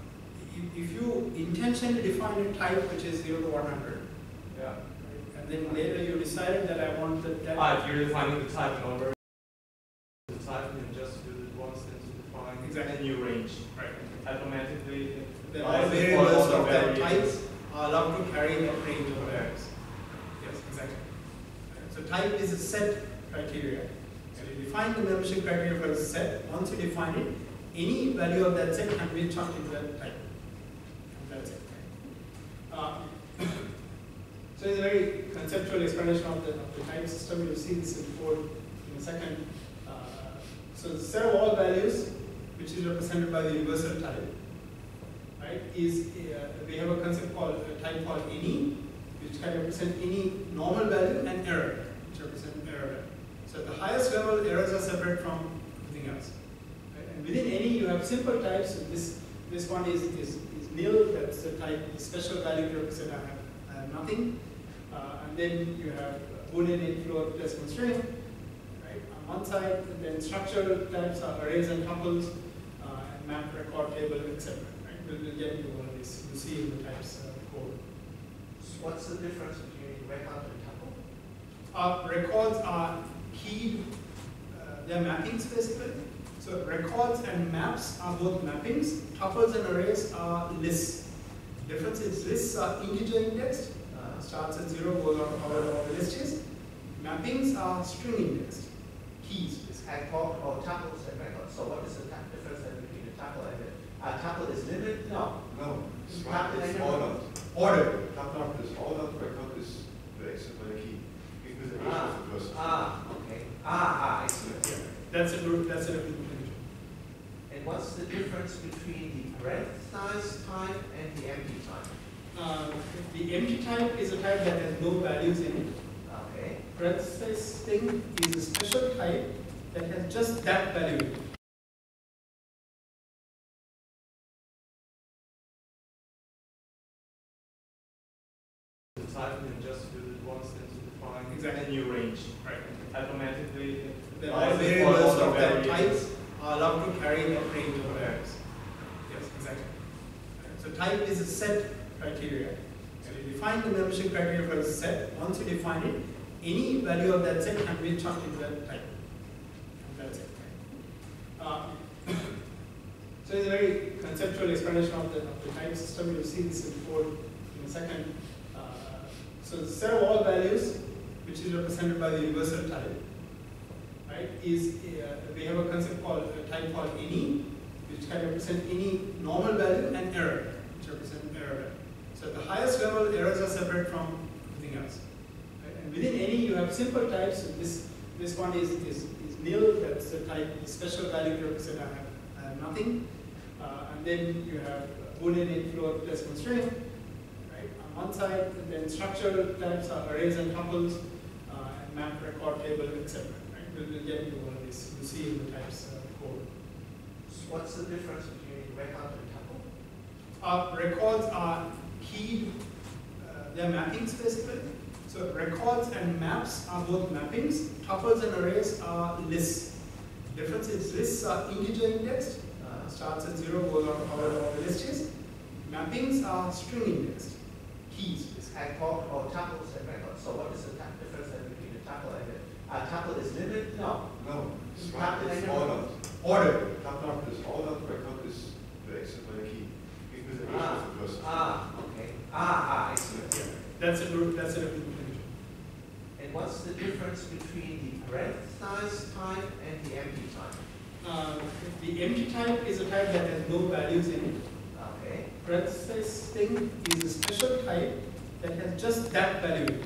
Speaker 1: if, if you intentionally define a type which is 0 to 100,
Speaker 6: Yeah.
Speaker 1: and then later you decided that I want the that
Speaker 6: Ah, you're defining the type number, the type, and just do it once, then to define
Speaker 1: Exactly.
Speaker 6: a new range.
Speaker 1: Right.
Speaker 6: Automatically,
Speaker 1: The all variables of that
Speaker 6: variables.
Speaker 1: type are allowed to carry that range of values. Type is a set criteria. So you define the membership criteria for a set. Once you define it, any value of that set can be chucked into that type. That's it. Uh, <coughs> so it's a very conceptual explanation of the, of the type system. You'll see this in code in a second. Uh, so the set of all values, which is represented by the universal type, right, is, uh, we have a concept called, a type called any, which can represent any normal value and error, which represent error value. So at the highest level, errors are separate from everything else. Right? And within any, you have simple types, so this, this one is, is, is nil, that's the type, the special value to represent I have, I have nothing. Uh, and then you have boolean float decimal string, right, on one side, and then structural types are arrays and tuples, uh, and map record table, etc. Right? We'll, we'll get into all of this. You see in the types uh, code.
Speaker 4: So What's the difference between record and tuple?
Speaker 1: Uh, records are keyed, uh, they're mappings basically. So records and maps are both mappings. Tuples and arrays are lists. Difference is lists are integer indexed, uh, starts at zero, goes on however long the list is. Mappings are string indexed, keys basically.
Speaker 4: I talked about tuples and records, so what is the difference between a tuple and a, a tuple is limited? No.
Speaker 2: No, it's
Speaker 4: Tuple
Speaker 2: right, it's
Speaker 4: and-
Speaker 2: ordered.
Speaker 1: Order.
Speaker 2: Tuple is ordered, the
Speaker 4: difference between the parenthesized type and the empty type?
Speaker 1: Uh, the empty type is a type that has no values in it.
Speaker 4: Okay.
Speaker 1: Parenthesis thing is a special type that has just that value. The type can just do it
Speaker 6: once
Speaker 1: and
Speaker 6: define
Speaker 1: exactly.
Speaker 6: a
Speaker 1: new
Speaker 6: range.
Speaker 1: Right.
Speaker 6: Automatically, the the variables
Speaker 1: of that types are allowed to carry a range so type is a set criteria. So you define the membership criteria for a set. Once you define it, any value of that set can be chucked into that type. And that's it. Uh, <coughs> so it's a very conceptual explanation of the, of the type system. You'll see this in in a second. Uh, so the set of all values, which is represented by the universal type, right, is, uh, we have a concept called, a type called any, which can represent any normal value and error, which represent error. So at the highest level, errors are separate from everything else. Right? And within any, you have simple types, so this, this one is, is, is nil, that's the type, the special value represent I have, I have nothing. Uh, and then you have boolean float decimal string, right, on one side, and then structural types are arrays and tuples, uh, and map, record, table, etc. Right? We'll, we'll get into all of this. You'll see in the types uh, code.
Speaker 4: So What's the difference between tuple?
Speaker 1: Uh, records are keyed, uh, they're mappings basically. So records and maps are both mappings. Tuples and arrays are lists. Difference is lists are integer indexed, uh, starts at zero, goes on however long the list is. Mappings are string indexed, keys basically.
Speaker 4: I talked about tuples and records, so what is the difference between a tuple and a, a tuple is limited? No.
Speaker 2: No, it's
Speaker 4: Tuple
Speaker 2: right, it's
Speaker 4: and
Speaker 2: ordered. Tuple is ordered, record is the exit by the key. With the age
Speaker 4: Ah,
Speaker 2: of
Speaker 4: ah, okay. Ah, ah, I see.
Speaker 1: Yeah, that's a group, that's a different definition.
Speaker 4: And what's the difference between the parenthesized type and the empty type?
Speaker 1: Uh, the empty type is a type that has no values in it.
Speaker 4: Okay.
Speaker 1: Parenthesis thing is a special type that has just that value.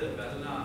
Speaker 7: the Battle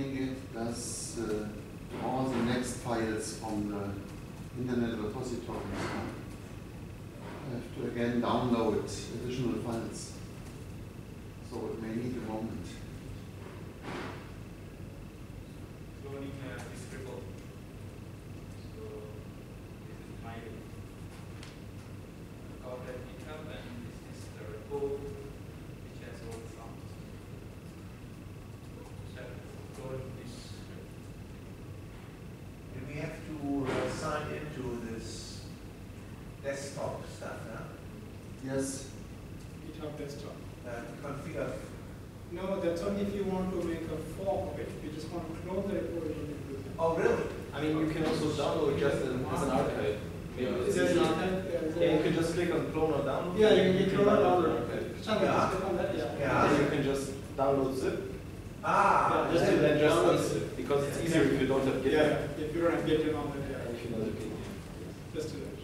Speaker 7: it does uh, all the next files on the
Speaker 8: Internet repository. I have äh, to again download
Speaker 6: get on the.
Speaker 1: Just
Speaker 4: to.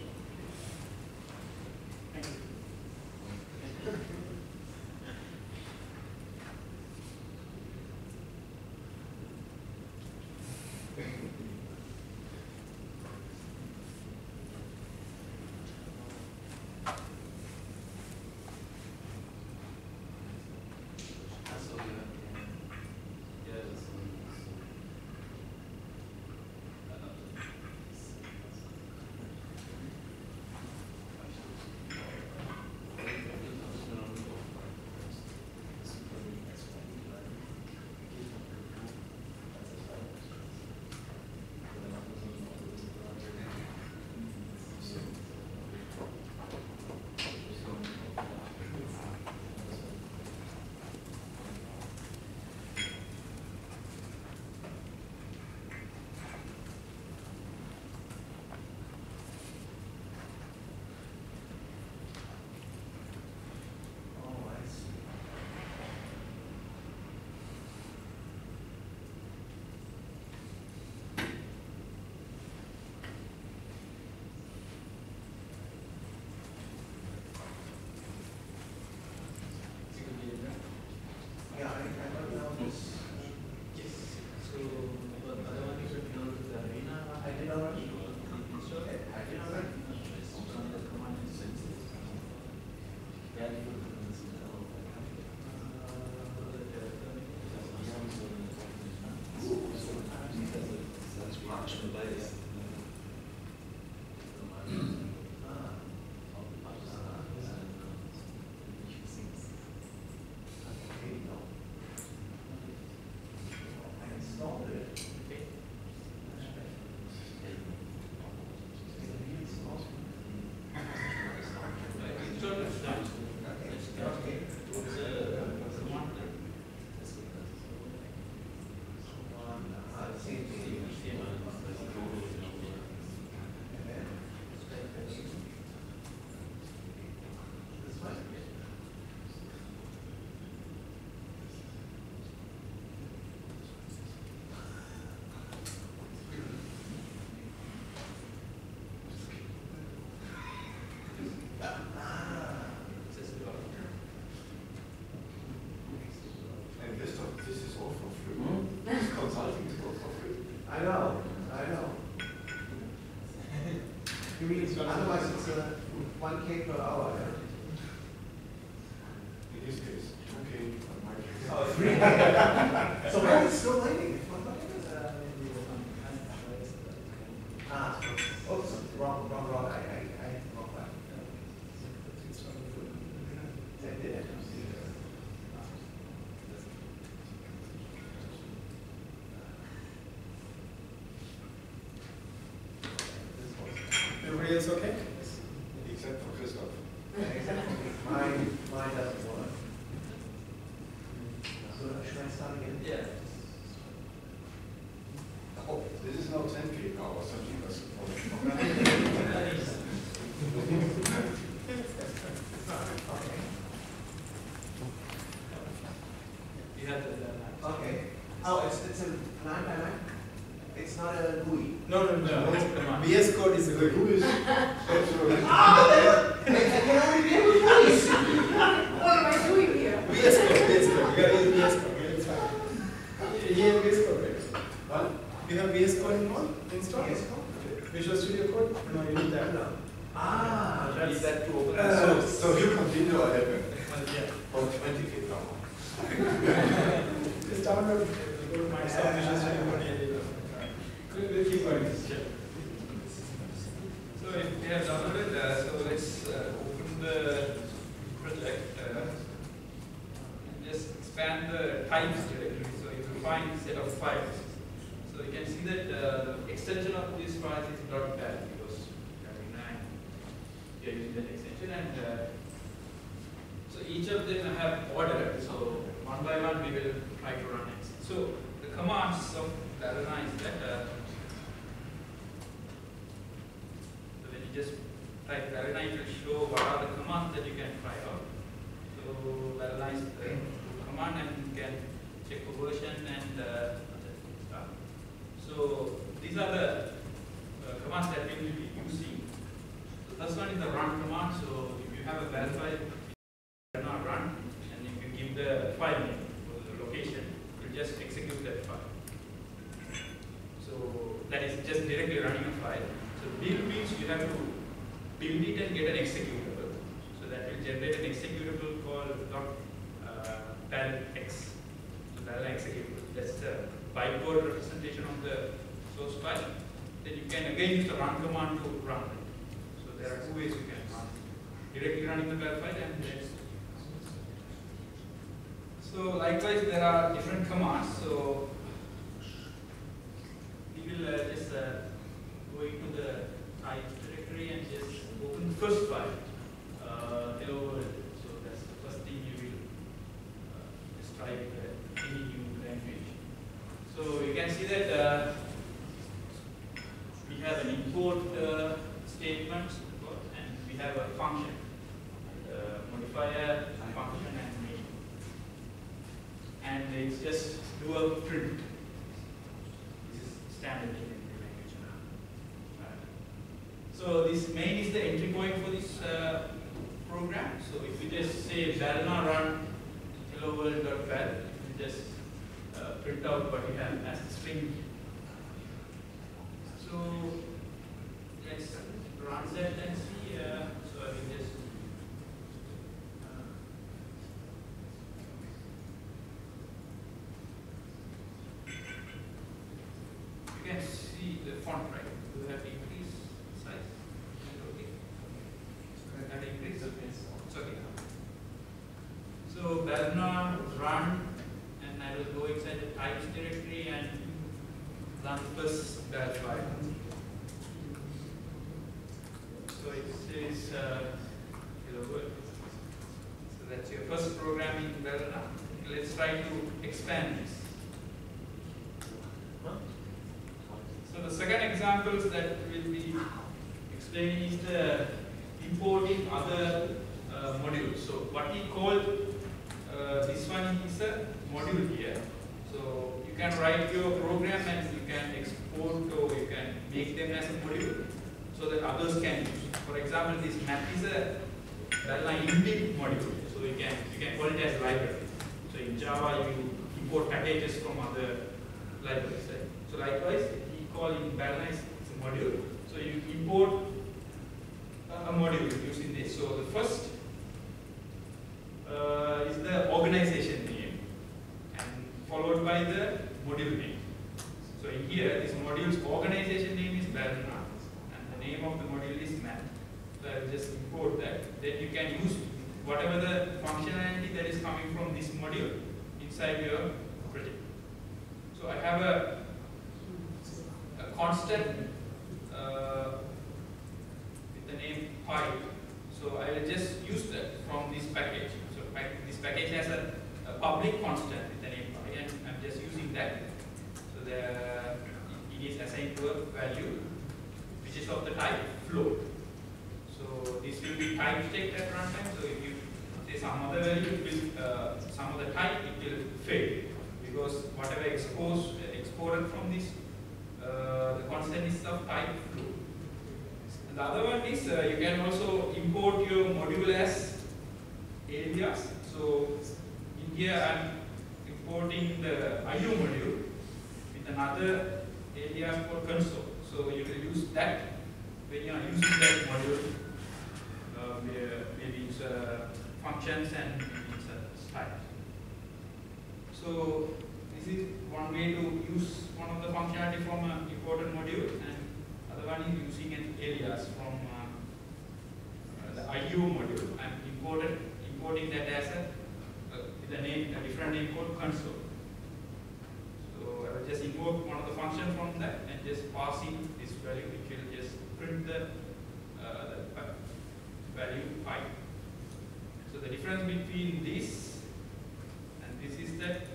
Speaker 4: Otherwise, it's a one K per hour. is
Speaker 1: okay?
Speaker 7: Pages from other libraries. Right? So likewise, we call in Ballerina it's a module. So you import a module using this. So the first uh, is the organization name and followed by the module name. So in here, this module's organization name is Ballerina and the name of the module is math. So I will just import that. Then you can use whatever the functionality that is coming from this module inside your so I have a, a constant uh, with the name pi. So I will just use that from this package. So this package has a, a public constant with the name pi and I'm just using that. So the, it is assigned to a value which is of the type float. So this will be type checked at runtime. So if you say some other value, will, uh, some other type, it will fail because whatever exposed, exported from this, uh, the constant is of type float. And the other one is uh, you can also import your module as areas. So in here I'm importing the IO module with another alias for console. So you will use that when you are using that module. Uh, maybe it's uh, functions and maybe it's uh, types. So this is one way to use one of the functionality from an important module and other one is using an alias from uh, uh the IO module and imported, importing that as a, uh, a name, a different name called console. So I will just invoke one of the function from that and just passing this value which will just print the, uh, the value five. So the difference between this and this is that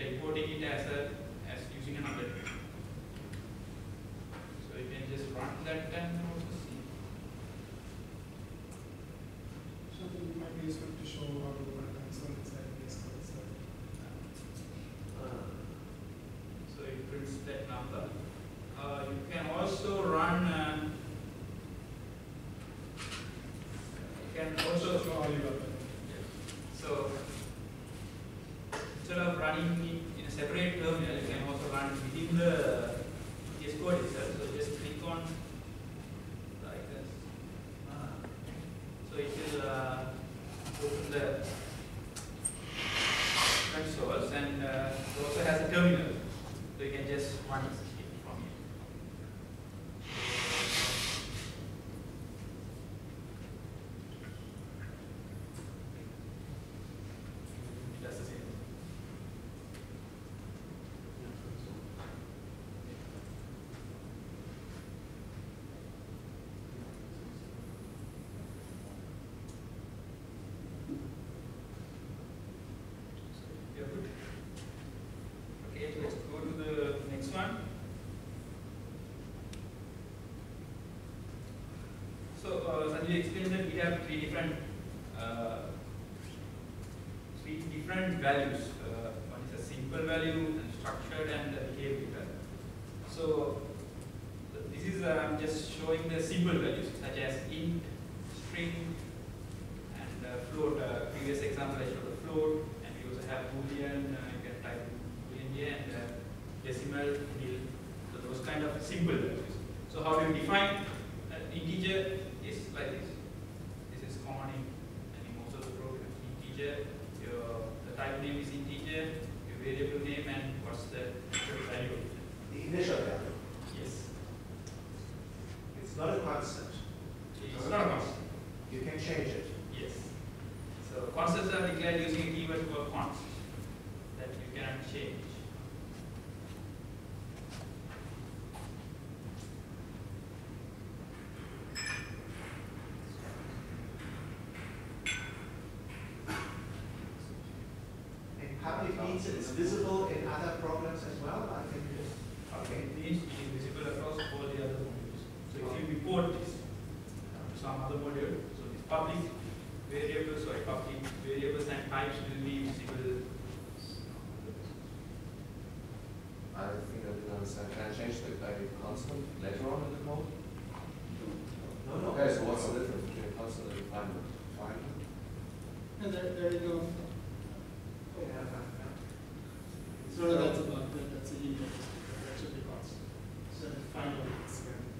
Speaker 7: importing it as a we explained that we have three different uh, three different values.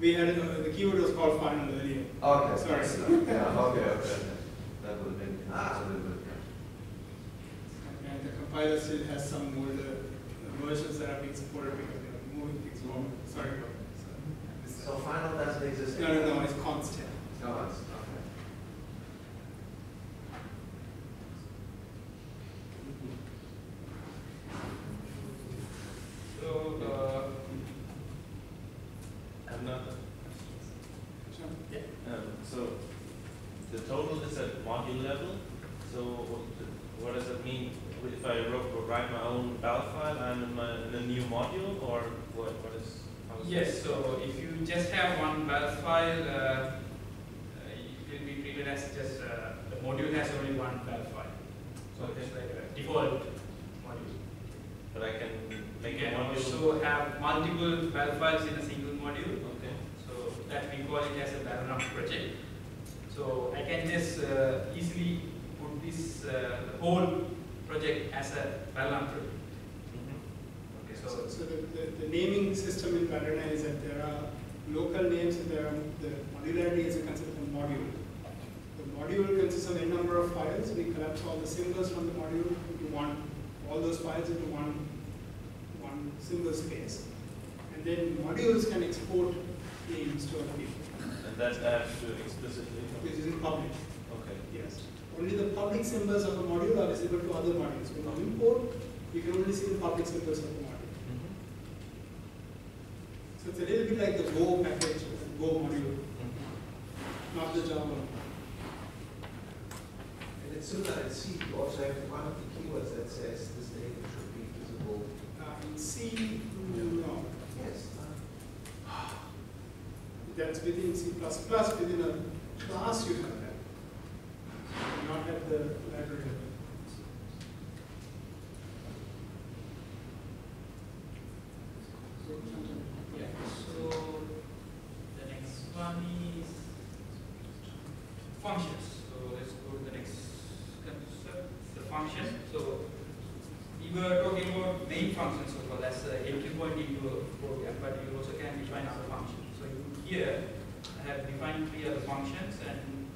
Speaker 7: we
Speaker 1: had a, the keyword was called final earlier.
Speaker 5: Okay.
Speaker 1: Sorry.
Speaker 5: yeah. Okay. Okay.
Speaker 1: So it's
Speaker 7: like a default module.
Speaker 9: But I can make
Speaker 7: can also have multiple files in a single module.
Speaker 9: Okay.
Speaker 7: So that we call it as a Ballerina project. So I can just uh, easily put this uh, whole project as a Ballerina project.
Speaker 1: Mm-hmm.
Speaker 7: So,
Speaker 1: so, the, the, the, naming system in Ballerina is that there are local names and there are the modularity is a concept of module. Module consists of a number of files. We collapse all the symbols from the module into one, all those files into one, one symbol space. And then modules can export names to other people.
Speaker 9: And that I have to explicitly.
Speaker 1: This is in public.
Speaker 9: Okay.
Speaker 1: Yes. Only the public symbols of a module are visible to other modules. When you import, you can only see the public symbols of the module.
Speaker 9: Mhm.
Speaker 1: So it's a little bit like the Go package, the Go module,
Speaker 9: Mhm.
Speaker 1: not the Java. One.
Speaker 4: And it's similar in C, you also have one of the keywords that says this data should be visible.
Speaker 1: Uh, in C, no.
Speaker 4: Yes.
Speaker 1: That's within C++, within a class you have that. You do not have the library.
Speaker 7: Yeah, so the next one is functions. So let's go to the next concept, the function. So we were talking about main functions so far, that's the entry point into a program, but you also can define other functions. So here, I have defined three other functions and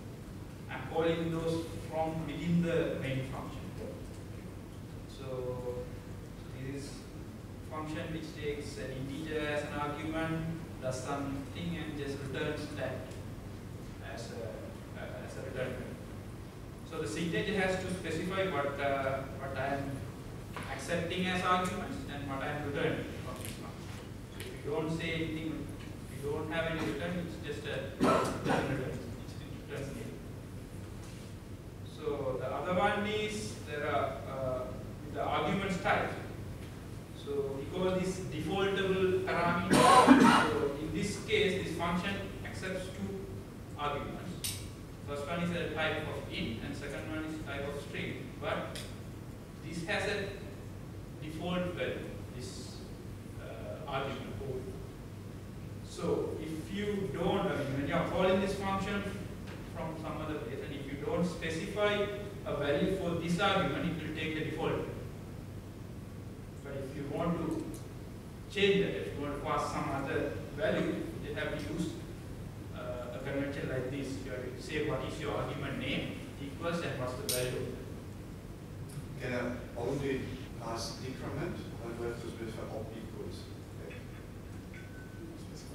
Speaker 7: I'm calling those from within the main function. So this is function which takes an integer as an argument, does something and just returns that as a, as a return. So the syntax has to specify what, uh, what I am accepting as arguments and what I am returning from this function. So if you don't say anything, if you don't have any return, it's just a return return, it. So the other one is there are uh, the arguments type. So we call this defaultable parameter. <coughs> so in this case, this function accepts two arguments. First one is a type of int and second one is type of string. But this has a default value, this uh, argument. So if you don't, I mean, when you are calling this function from some other place, and if you don't specify a value for this argument, it will take the default. But if you want to change that, if you want to pass some other value, you have to use convention like this. You have to say what is your argument name equals and what's the value.
Speaker 2: Can I only pass decrement, or do I have to specify all equals?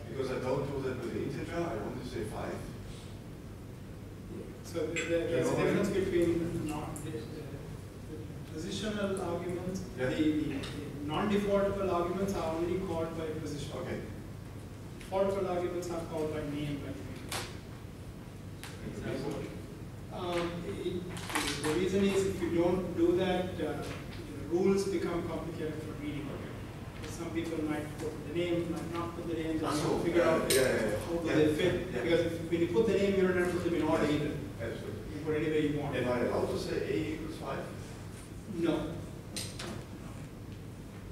Speaker 2: Because I don't do that with the integer, I only say five.
Speaker 1: So the- the- there's a difference between not, the, the positional arguments, the,
Speaker 2: Yeah.
Speaker 1: the the non-defaultable arguments are only called by position.
Speaker 2: Okay.
Speaker 1: Defaultable arguments are called by name, by name.
Speaker 7: Example.
Speaker 1: Um, it- the reason is if you don't do that, uh, the rules become complicated for reading. Some people might put the name, might not put the name, just
Speaker 2: so,
Speaker 1: figure
Speaker 2: uh,
Speaker 1: out
Speaker 2: yeah, yeah, yeah.
Speaker 1: how do
Speaker 2: Yeah,
Speaker 1: they fit.
Speaker 2: yeah.
Speaker 1: Because if- when you put the name, you don't have to put them in order either.
Speaker 2: Absolutely.
Speaker 1: You put anywhere you want.
Speaker 2: Am I allowed to say A equals five?
Speaker 1: No.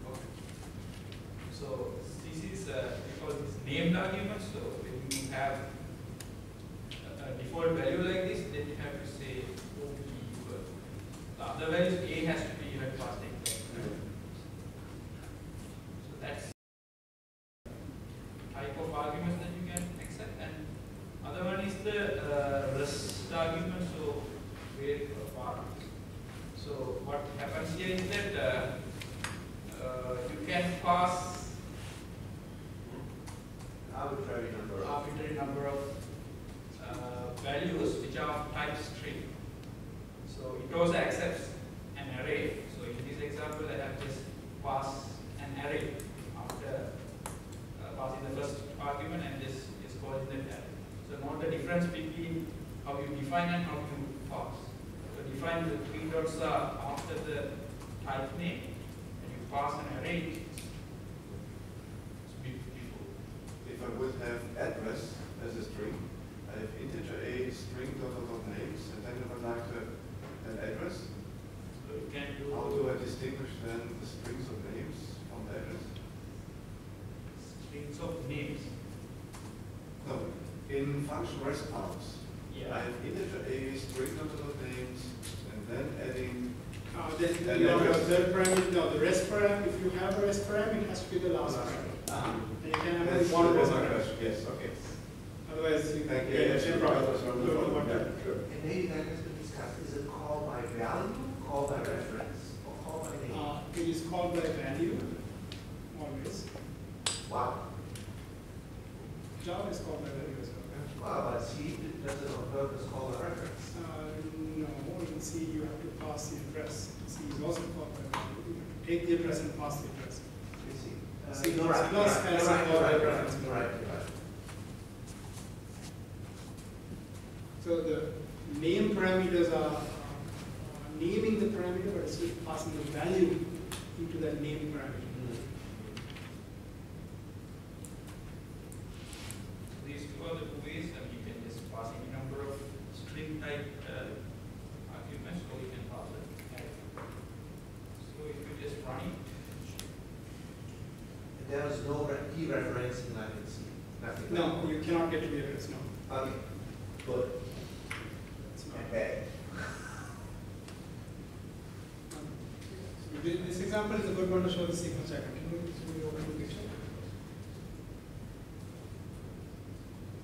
Speaker 2: Okay.
Speaker 7: So this is uh, we call this named argument. So when you have a, a value like this, then you have to say OP equal. The other values A has to pass the So that's type of arguments that you can accept. And other one is the uh, rest argument. So where var. So what happens here is that uh, uh, you can pass
Speaker 4: Arbitrary number of.
Speaker 7: arbitrary number of uh, values which are of type string. So it also accepts an array. So in this example, I have just passed an array after uh, passing the first argument and just is calling that array. So note the difference between how you define and how you pass. So define the three dots are after the type name and you pass an array. It's beautiful.
Speaker 2: If I would have address as a string, I have integer A string dot dot dot names, and then I would like to an address.
Speaker 7: So you can do
Speaker 2: How do I distinguish then the strings of names from the address?
Speaker 7: strings of names.
Speaker 2: No, in function rest arms, I
Speaker 7: Yeah.
Speaker 2: have integer A string dot dot dot names, and then adding,
Speaker 1: Uh, then
Speaker 2: And
Speaker 1: your
Speaker 2: then-
Speaker 1: third parameter, no, the rest param, if you have a rest param, it has to be the last param.
Speaker 2: ah,
Speaker 1: and you can have
Speaker 2: That's
Speaker 1: one
Speaker 2: one
Speaker 1: person.
Speaker 2: question, yes, okay.
Speaker 1: Otherwise, you
Speaker 2: Thank you.
Speaker 1: get a
Speaker 2: Yes,
Speaker 1: shape
Speaker 2: that
Speaker 1: problem.
Speaker 2: was one
Speaker 1: You don't know what
Speaker 2: Yeah,
Speaker 1: to-
Speaker 2: sure.
Speaker 4: And maybe that has been discussed, is it called by value, called by reference, or called by name?
Speaker 1: Uh, it is called by value, always.
Speaker 4: Wow.
Speaker 1: Java is called by value as well.
Speaker 4: Well, but C does it on purpose, called by reference.
Speaker 1: Uh, no, in C you have to pass the address. C is also called by value. You have to take the address and pass the address.
Speaker 4: You see. Uh,
Speaker 1: C
Speaker 4: You're right,
Speaker 1: C++
Speaker 4: you're right,
Speaker 1: has
Speaker 4: you're right,
Speaker 1: call
Speaker 4: you're right, you're
Speaker 1: reference.
Speaker 4: right, you're right.
Speaker 1: So the name parameters are uh, naming the parameter, but it's just passing the value into that name parameter.
Speaker 7: These two are
Speaker 4: There is no re- dereferencing like in C, nothing.
Speaker 1: No, you cannot get to the address, no.
Speaker 4: Okay, good,
Speaker 1: It's not.
Speaker 4: and bad.
Speaker 1: This this example is a good one to show the sequence diagram. Can you, open the picture?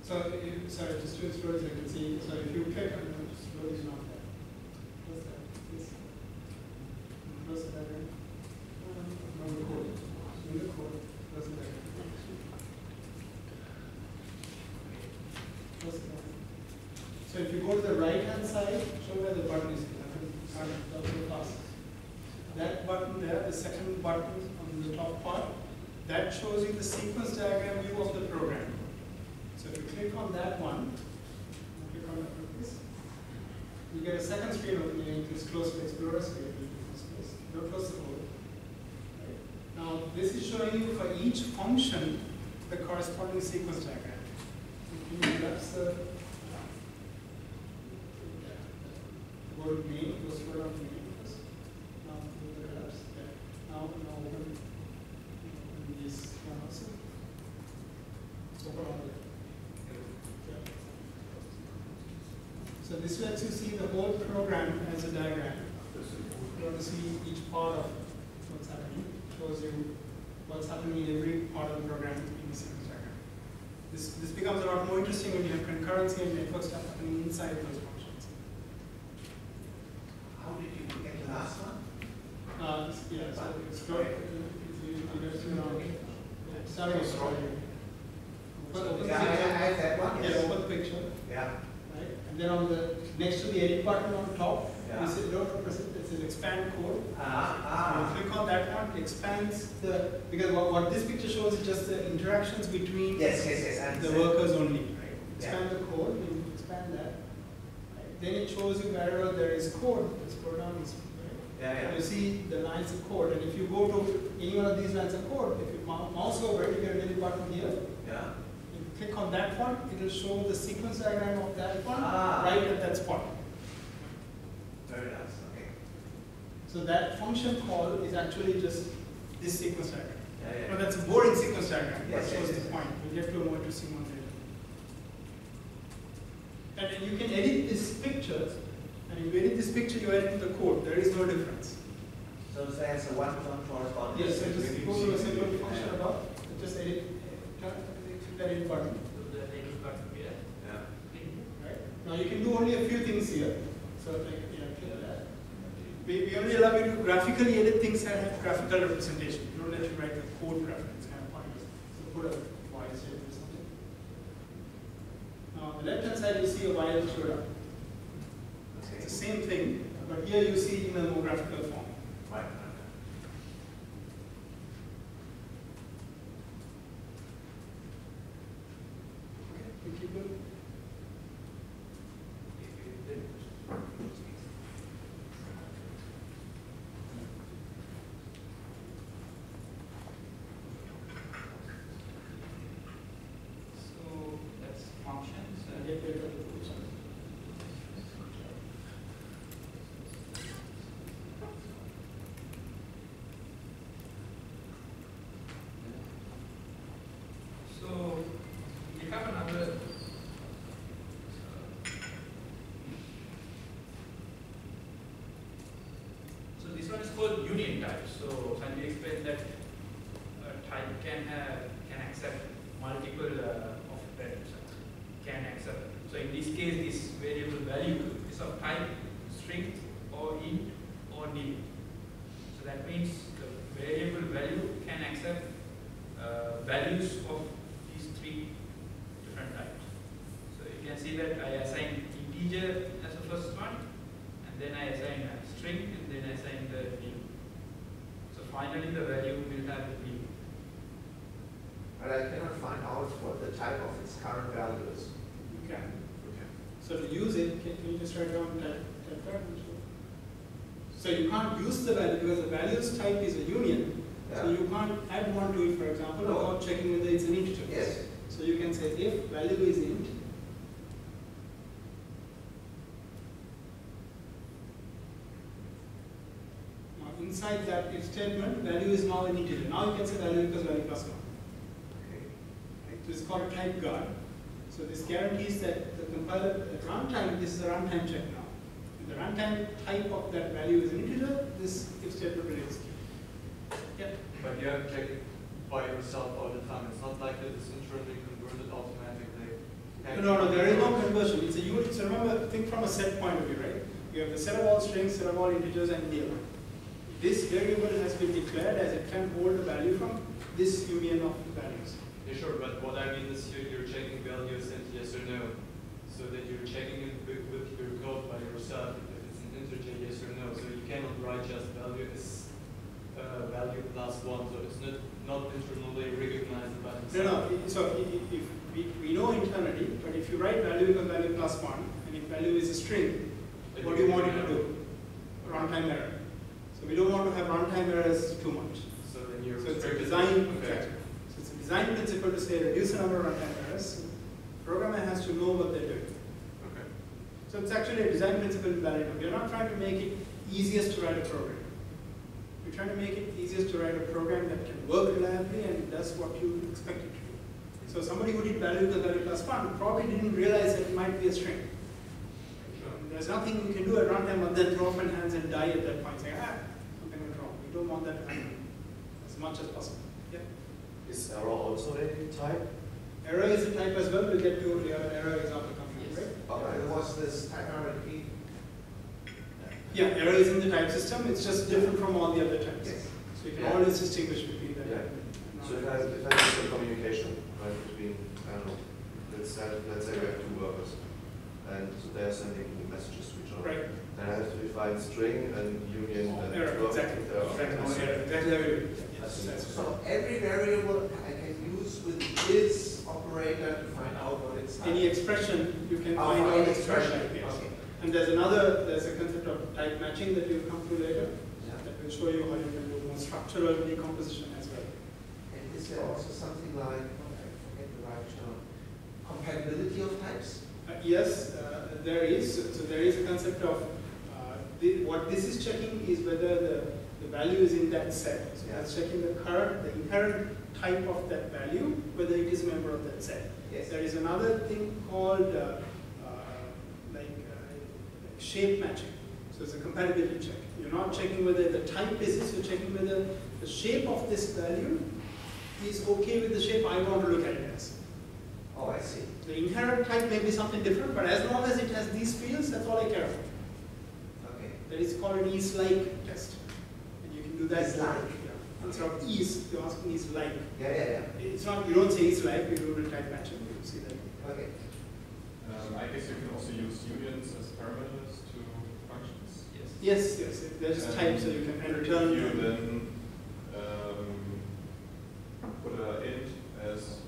Speaker 1: So, if, sorry, just to explore this, I can see, so if you click, Diagram. So if you go to the right hand side, show where the button is. That button there, the second button on the top part, that shows you the sequence diagram view of the program. So if you click on that one, click on it like this, you get a second screen opening, it's close to Explorer screen, no close the code. Right. Now, this is showing you for each function, the corresponding sequence diagram. Collapse the, go to main, go scroll down to main first. Now, the collapse, yeah. Now, now open, open this one also. Open all way. Yeah. So this lets you see the whole program as a diagram. You want to see each part of what's happening, shows you what's happening in every part of the program in the sequence diagram. This, this becomes a lot more interesting when you have concurrency and network stuff happening inside those functions.
Speaker 4: How did you get the last one?
Speaker 1: Uh, yeah, so it's good, if you, if you guys do now, starting. Open, open the
Speaker 4: Yeah, I
Speaker 1: picture.
Speaker 4: have that one,
Speaker 1: Yeah, And then on the, next to the edit button on top,
Speaker 4: Yeah.
Speaker 1: you see, don't press it, it says expand code.
Speaker 4: ah, ah,
Speaker 1: you click on that one, it expands the, because what, what this picture shows is just the interactions between
Speaker 4: yes, yes, yes,
Speaker 1: the workers only, right?
Speaker 4: Yeah.
Speaker 1: Expand the code, you expand that. right? Then it shows you wherever there is code, this program is, right?
Speaker 4: Yeah, yeah.
Speaker 1: You see the lines of code, and if you go to any one of these lines of code, if you mou- mouse over it, you get a little button here.
Speaker 4: Yeah,
Speaker 1: click on that one, it will show the sequence diagram of that one,
Speaker 4: Ah.
Speaker 1: right at that spot.
Speaker 4: very nice, okay.
Speaker 1: So that function call is actually just this sequence diagram.
Speaker 4: Yeah, yeah.
Speaker 1: that's a boring sequence diagram,
Speaker 4: Yes,
Speaker 1: that shows
Speaker 4: yes.
Speaker 1: the point. We'll get to a more interesting one later. And then you can edit this picture, and if you edit this picture, you edit the code, there is no difference.
Speaker 4: So there's a one-to-one correspondence.
Speaker 1: Yes, so just go to a simple function above, just edit, turn, click that edit button,
Speaker 7: so the edit button here.
Speaker 4: Yeah.
Speaker 1: right? Now you can do only a few things here, so like, you know, that. We, we only allow you to graphically edit things that have graphical representation, we don't let you write the code graphic, it's kind of pointless. So put a Y shape or something. Now, on the left hand side, you see a while showed up.
Speaker 4: Okay.
Speaker 1: It's the same thing, but here you see in a more graphical form.
Speaker 7: That
Speaker 1: if statement, value is now an integer. Now you can say value equals value plus one.
Speaker 4: Okay.
Speaker 1: Right? This is called a type guard. So this guarantees that the compiler at runtime, this is a runtime check now. If the runtime type of that value is an integer, this if statement will execute. Yeah.
Speaker 6: But you have to check it by yourself all the time. It's not like that it's internally converted automatically.
Speaker 1: No, no, there is no conversion. It's a unit. So remember, think from a set point of view, right? You have the set of all strings, set of all integers, and variable has been declared as it can hold a value from this union of values.
Speaker 6: Yeah, sure, but what I mean is you're, you're checking values and yes or no. So that you're checking it with, with your code by yourself if it's an integer, yes or no. So you cannot write just value is uh, value plus one, so it's not, not internally recognized by
Speaker 1: No, no. i- So i- i- if we, we know internally, but if you write value equals value plus one, and if value is a string, what do you want it to do? Runtime error. So we don't want to have runtime errors too much.
Speaker 6: So then you're
Speaker 1: So it's a design,
Speaker 6: Okay.
Speaker 1: so it's a design principle to say reduce the number of runtime errors. Programmer has to know what they're doing.
Speaker 6: Okay.
Speaker 1: So it's actually a design principle in Ballerina. We're not trying to make it easiest to write a program. We're trying to make it easiest to write a program that can work reliably and does what you expect it to do. So somebody who did value equals value plus one probably didn't realize that it might be a string. There's nothing you can do at runtime other than throw up in hands and die at that point, saying, ah, something went wrong. We don't want that to happen as much as possible. Yeah.
Speaker 5: Is error also a type?
Speaker 1: Error is a type as well. We'll get to your error example coming up, right?
Speaker 4: Uh, There was this type hierarchy.
Speaker 1: Yeah, error is in the type system, it's just different from all the other types.
Speaker 4: Yes.
Speaker 1: So you can
Speaker 5: Yeah.
Speaker 1: always distinguish between the.
Speaker 5: Yeah. So if I, if I do some communication, right, between, I don't know, let's say, let's say we have two workers, and so they're sending messages to each other.
Speaker 1: Right,
Speaker 5: And I have to define string and union and.
Speaker 1: error, exactly,
Speaker 5: error.
Speaker 1: exactly, error, exactly how you do it. Yes.
Speaker 4: So every variable I can use with this operator to find out what it's.
Speaker 1: Any expression, you can
Speaker 4: Oh,
Speaker 1: find out expression,
Speaker 4: expression,
Speaker 1: yes.
Speaker 4: okay.
Speaker 1: And there's another, there's a concept of type matching that you'll come to later,
Speaker 4: Yeah.
Speaker 1: that will show you how you can do more structural decomposition as well.
Speaker 4: And is there also something like, oh, I forget the right term, compatibility of types?
Speaker 1: Uh, Yes, uh, there is, so there is a concept of, the- what this is checking is whether the, the value is in that set. So
Speaker 4: Yeah.
Speaker 1: it's checking the current, the inherent type of that value, whether it is a member of that set.
Speaker 4: Yes.
Speaker 1: There is another thing called, uh, uh, like, uh, like shape matching. So it's a compatibility check. You're not checking whether the type is this, you're checking whether the shape of this value is okay with the shape I want to look at it as.
Speaker 4: Oh, I see.
Speaker 1: The inherent type may be something different, but as long as it has these fields, that's all I care about.
Speaker 4: Okay.
Speaker 1: That is called an is-like test. And you can do that.
Speaker 4: Is-like.
Speaker 1: Yeah. Instead of is, you're asking is-like.
Speaker 4: Yeah, yeah, yeah.
Speaker 1: It's not, you don't say is-like, you do the type matching, you see that.
Speaker 4: Okay.
Speaker 10: Um, I guess you can also use unions as parameters to functions.
Speaker 7: Yes.
Speaker 1: Yes, yes, there's
Speaker 10: And
Speaker 1: types, so you can and
Speaker 10: If
Speaker 1: return.
Speaker 10: you then um, put a int as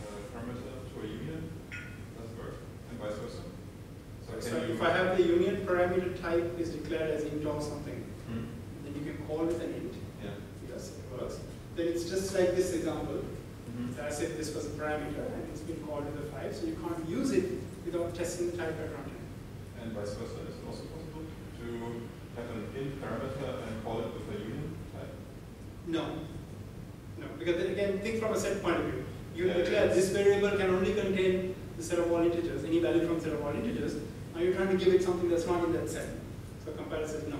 Speaker 10: a parameter to a union, does it work? And vice versa? So
Speaker 1: if I have the union parameter type is declared as int or something,
Speaker 10: Hmm,
Speaker 1: then you can call it an int.
Speaker 10: Yeah.
Speaker 1: Yes, it works. Then it's just like this example.
Speaker 10: Mhm.
Speaker 1: As if this was a parameter and it's been called with a five, so you can't use it without testing the type at runtime.
Speaker 10: And vice versa, is it also possible to have an int parameter and call it with a union type?
Speaker 1: No. No, because then again, think from a set point of view. You
Speaker 10: Yeah,
Speaker 1: declare this variable can only contain the set of all integers, any value from set of all integers. Now you're trying to give it something that's not in that set. So compiler says no.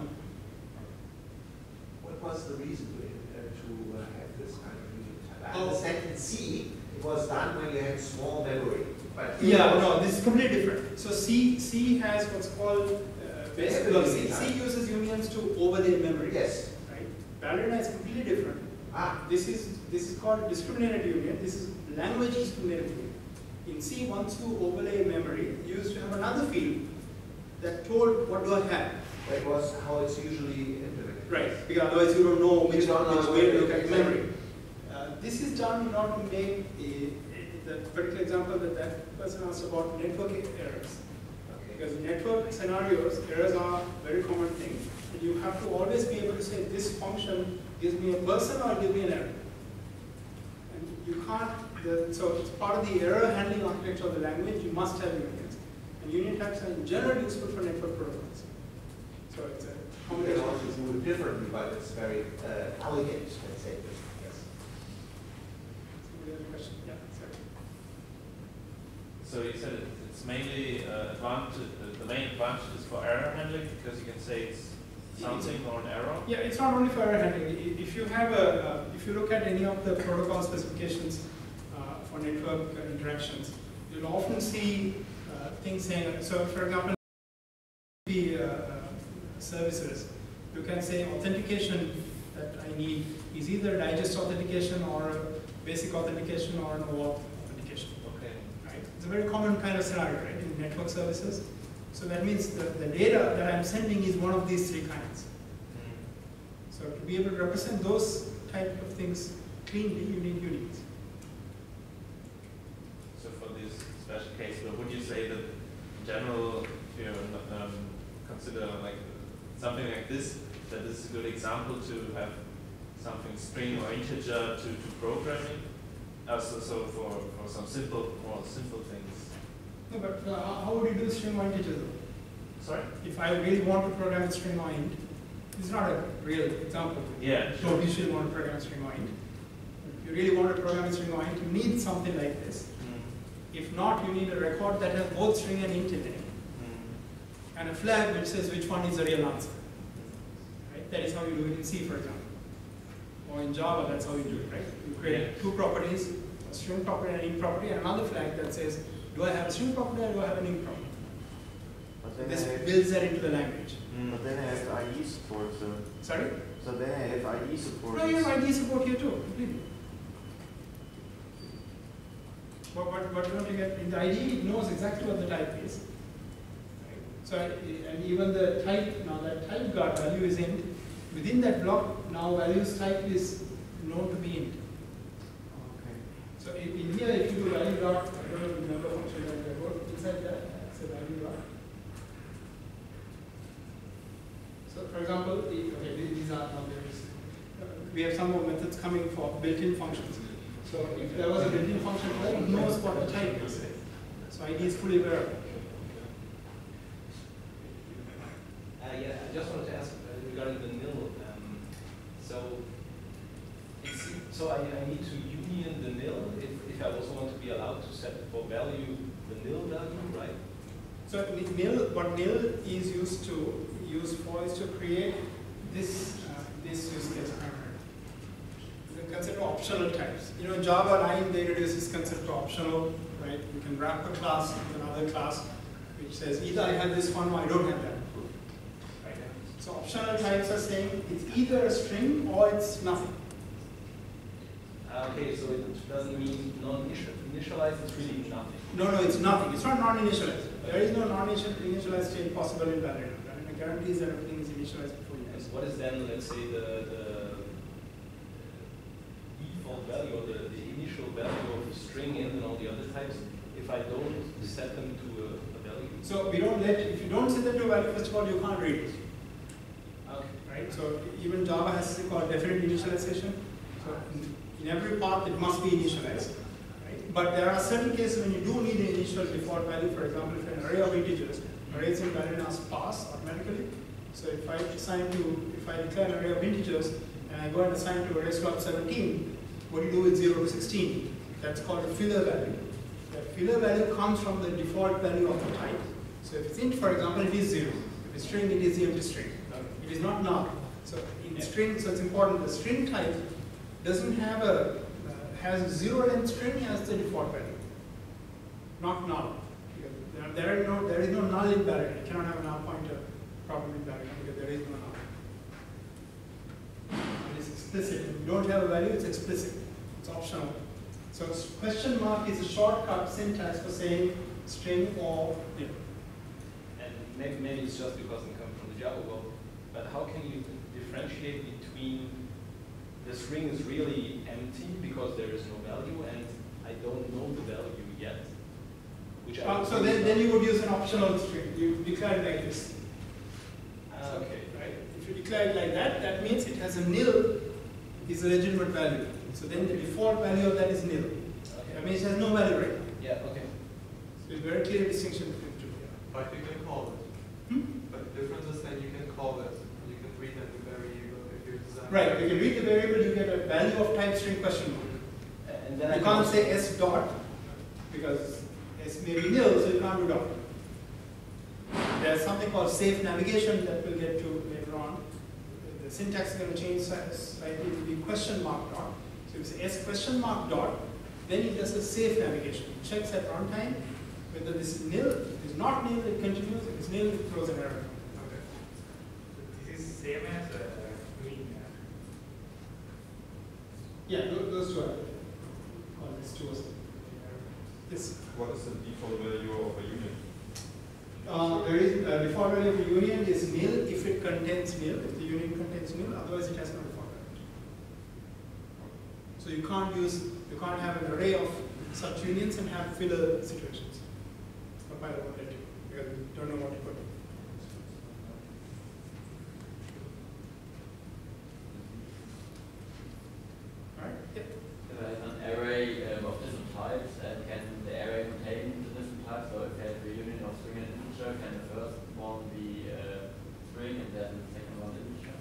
Speaker 4: What was the reason to, uh, to uh, have this kind of union type? I
Speaker 1: Oh.
Speaker 4: understand in C, it was done when you had small memory. But
Speaker 1: Yeah, no, this is completely different. So C, C has what's called, uh, basic, well, C, C uses unions to overlay memory.
Speaker 4: Yes.
Speaker 1: Right? Ballerina is completely different.
Speaker 4: Ah,
Speaker 1: This is, this is called discriminated union, this is language discriminated union. In C, once you overlay memory, you used to have another field that told what do I have.
Speaker 4: that was how it's usually implemented.
Speaker 1: Right, because otherwise you don't know which,
Speaker 4: You don't know
Speaker 1: which way to look
Speaker 4: to
Speaker 1: at memory. Uh, this is done not to make a, the particular example that that person asked about network errors.
Speaker 4: Okay.
Speaker 1: Because network scenarios, errors are a very common thing. And you have to always be able to say this function gives me a person or gives me an error. And you can't, the, so it's part of the error handling architecture of the language, you must have unions. And union types are in general useful for network protocols. So it's a
Speaker 4: You can
Speaker 1: combination.
Speaker 4: also do it differently, but it's very uh, elegant, let's say. Yes.
Speaker 1: Somebody has a question? Yeah, sorry.
Speaker 9: So you said it- it's mainly uh, advantage, the- the main advantage is for error handling because you can say it's something or an error?
Speaker 1: Yeah, it's not only for error handling. If you have a, uh, if you look at any of the protocol specifications uh, for network uh, interactions, you'll often see things saying, so for example, the uh, services, you can say authentication that I need is either digest authentication or basic authentication or no authentication.
Speaker 9: Okay.
Speaker 1: right? It's a very common kind of scenario, right, in network services. So that means the, the data that I'm sending is one of these three kinds. So to be able to represent those type of things cleanly, you need unions.
Speaker 9: So for this special case, would you say that general, if you um, consider like something like this, that this is a good example to have something string or integer to, to programming? Uh, so, for, for some simple, more simple things.
Speaker 1: No, but uh, how would you do string or integer though?
Speaker 9: Sorry?
Speaker 1: If I really want to program a string or int, it's not a real example.
Speaker 9: Yeah.
Speaker 1: So don't usually want to program a string or int. If you really want to program a string or int, you need something like this. If not, you need a record that has both string and int in it,
Speaker 9: mm,
Speaker 1: and a flag which says which one is the real answer. Right? That is how you do it in C, for example. Or in Java, that's how you do it, right? You create
Speaker 9: Yeah.
Speaker 1: two properties, a string property and an int property, and another flag that says, do I have a string property or do I have an int property?
Speaker 8: But then
Speaker 1: This
Speaker 8: have,
Speaker 1: builds that into the language.
Speaker 9: mm.
Speaker 8: but then I have IE support, so,
Speaker 1: Sorry?
Speaker 8: so then I have IE support.
Speaker 1: No, you have ID support here too, completely. But what, what you get, in the ID, it knows exactly what the type is. Right? So, and even the type, now that type guard value is int, within that block, now values type is known to be int.
Speaker 8: Okay.
Speaker 1: So in, in here, if you do value dot, I don't know the number function that I wrote inside that, it's a value dot. So for example, the, okay, these- these are now there is, uh, we have some more methods coming for built-in functions. So if there was a built-in function, well, it knows what the type is. So ID is fully aware.
Speaker 11: Uh, yeah, I just wanted to ask uh, regarding the nil. Um, so, it's, so I, I need to union the nil if, if I also want to be allowed to set for value the nil value, right?
Speaker 1: So ni- nil, what nil is used to, use for is to create this, uh, this use case The of optional types. You know, Java 9, they introduced this concept of optional, right? You can wrap a class with another class, which says either I have this one or I don't have that. Right? So optional types are saying it's either a string or it's nothing.
Speaker 11: Uh, okay, so it doesn't mean non-initialized, it's really nothing.
Speaker 1: No, no, it's nothing. It's not non-initialized. There is no non-initialized state possible in Ballerina. Ballerina guarantees that everything is initialized before you
Speaker 11: what is then, let's say, the, the default value or the, the initial value of the string int and all the other types if I don't set them to a, a value?
Speaker 1: So we don't let, if you don't set them to a value, first of all, you can't read it,
Speaker 11: Okay.
Speaker 1: right? So even Java has something called definite initialization. So in- every path, it must be initialized, right? But there are certain cases when you do need an initial default value. For example, if an array of integers, arrays in Ballerina are pass automatically. So if I assign to, if I declare an array of integers and I go and assign to array slot 17, what do you do with 0 to 16? That's called a filler value. That filler value comes from the default value of the type. So if it's int, for example, it is 0. If it's string, it is the empty string. It is not null. So in string, so it's important, the string type doesn't have a, uh, has zero length string as the default value. not null. There, are no, there is no null in Barrett. You cannot have a null pointer problem in because there is no null. It's explicit. If you don't have a value, it's explicit. It's optional. So question mark is a shortcut syntax for saying string or nil.
Speaker 11: And maybe, maybe it's just because I come from the Java world, but how can you differentiate between the string is really empty because there is no value and I don't know the value yet? Which
Speaker 1: Uh, so then, then you would use an optional string. You declare it like this.
Speaker 11: Ah, okay.
Speaker 1: Right? If you declare it like that, that means it has a nil is a legitimate value. So then the default value of that is nil. That means it has no value right now.
Speaker 11: Yeah, okay.
Speaker 1: So it's very clear distinction between two.
Speaker 6: But you can call it.
Speaker 1: Hmm?
Speaker 6: But the difference is that you can call it, you can read it the variable if you design.
Speaker 1: Right, you can read the variable, you get a value of type string question mark.
Speaker 11: And then I
Speaker 1: You
Speaker 11: can
Speaker 1: can't
Speaker 11: also-
Speaker 1: say s dot because s may be nil, so you can't do dot. There's something called safe navigation that we'll get to later on. The syntax is going to change sli- slightly to be question mark dot. So if you say s question mark dot, then it does a safe navigation. It checks at runtime whether this is nil. If it's not nil, it continues. If it's nil, it throws an error.
Speaker 7: Okay. So this is same as uh, doing uh,
Speaker 1: Yeah, those two are. Well, these two are. Yes.
Speaker 10: What is the default value of a union?
Speaker 1: Uh, there is, uh, default value of a union is nil if it contains nil, if the union contains nil, otherwise it has no default value. So you can't use, you can't have an array of such unions and have filler situations. Compiler won't let because you don't know what to put.
Speaker 12: If I have an array um, of different types, and can the array contain the different types? So if I have a union of string and integer, can the first one be uh, string and then the second one integer?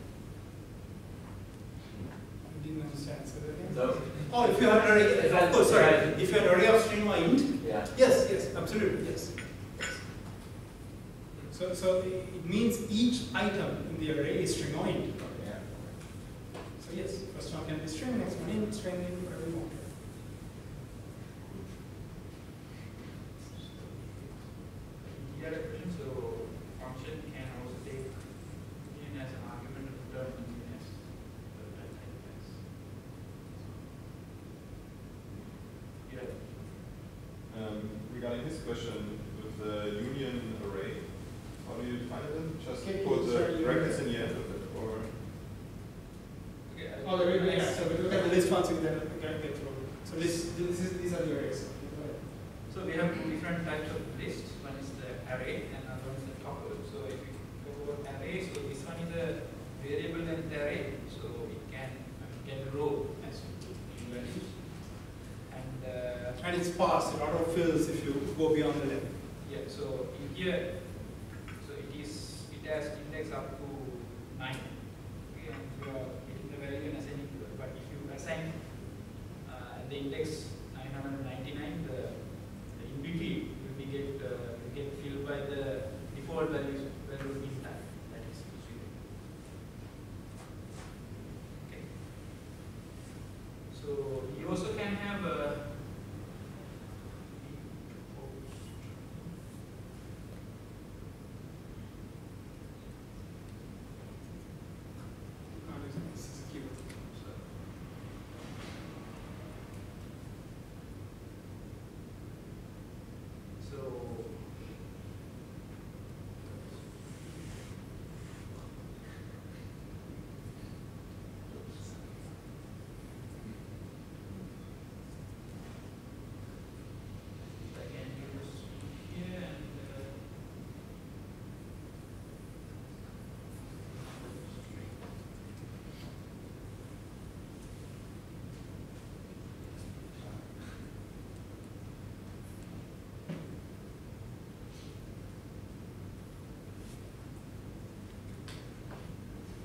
Speaker 1: I didn't understand, so that again?
Speaker 12: So,
Speaker 1: Oh, if you have an array,
Speaker 12: If I-
Speaker 1: oh, sorry,
Speaker 12: if I-
Speaker 1: if you have an array of string or int,
Speaker 12: yeah.
Speaker 1: Yes, yes, absolutely, yes. So, so it it means each item in the array is string or int.
Speaker 12: Yeah.
Speaker 1: So yes, first one can be string, next one int, string, int, whatever you want.
Speaker 7: Here a question, so function can also take union as an argument and return union as the type as. Yeah.
Speaker 10: Um, regarding his question with the union array, how do you define it then? Just
Speaker 1: Okay,
Speaker 10: put
Speaker 1: sorry,
Speaker 10: the
Speaker 1: you-
Speaker 10: brackets in the end of it, or?
Speaker 7: Okay. I-
Speaker 1: Oh, there we go, yeah, so we look at the list once we get, get get through. So this, this is, these are the arrays.
Speaker 7: So we have two different types of lists. One is the array and another one is the tuple. So if we go over array, so this one is a variable length array. So it can I mean, get a row as in values. And uh,
Speaker 1: And it's sparse, it auto fills if you go beyond the length.
Speaker 7: yeah, so in here, so it is it has index up to nine. Okay, and you are getting the value and assigning to it. But if you assign uh, the index 999, the, the in between will be get uh, will get filled by the default values value in type. That is zero. Okay. So you also can have a
Speaker 1: Uh, this is a keyword.
Speaker 7: So I can use here and uh,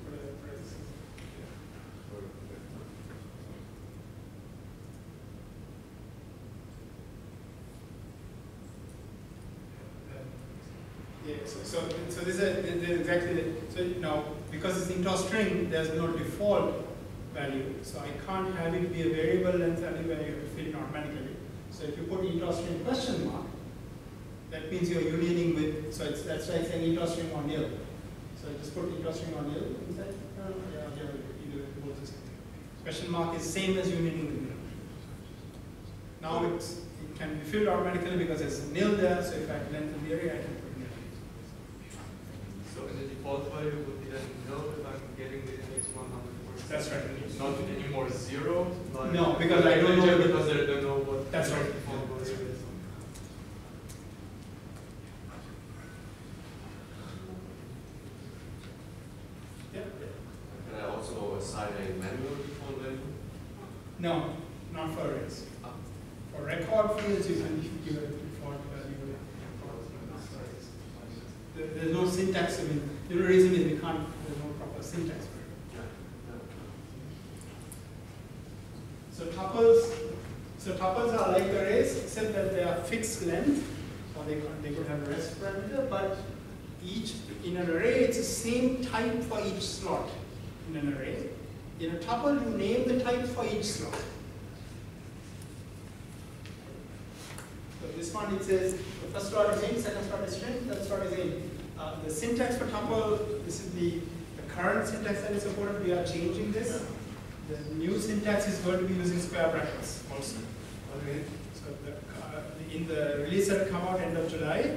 Speaker 1: Whatever, whatever this is. Yeah, so, so, so this is, this is exactly, the- so now, because it's into string, there's no default value, so I can't have it be a variable length value where you have to fill it automatically. So if you put into string question mark, that means you're unioning with, so it's, that's why it's an interstring or nil. So I just put interstring or nil inside, uh, yeah, yeah, the same. Question mark is same as unioning with nil. Now it's, it can be filled automatically because there's nil there, so if I lengthen the area, I can put nil.
Speaker 6: So the default value would be then nil if I'm getting the index one hundred.
Speaker 1: That's right.
Speaker 6: Not anymore zero? like-
Speaker 1: No, because I don't know
Speaker 6: what.
Speaker 1: That's
Speaker 6: the
Speaker 1: right.
Speaker 6: default
Speaker 1: That's
Speaker 6: value is.
Speaker 1: Yeah.
Speaker 5: Can I also assign a manual default value?
Speaker 1: No, not for arrays. For record fields, you can give a default value. There, there's no syntax, I mean, the reason is we can't, there's no proper syntax for it. So tuples, so tuples are like arrays, except that they are fixed length, or they could, they could have a rest parameter, but each, in an array, it's the same type for each slot in an array. In a tuple, you name the type for each slot. So this one, it says, the first slot is in, second slot is string, third slot is in. Uh, the syntax for tuple, this is the, the current syntax that is supported, we are changing this. The new syntax is going to be using square brackets also. Okay. So the, uh, in the release that come out end of July,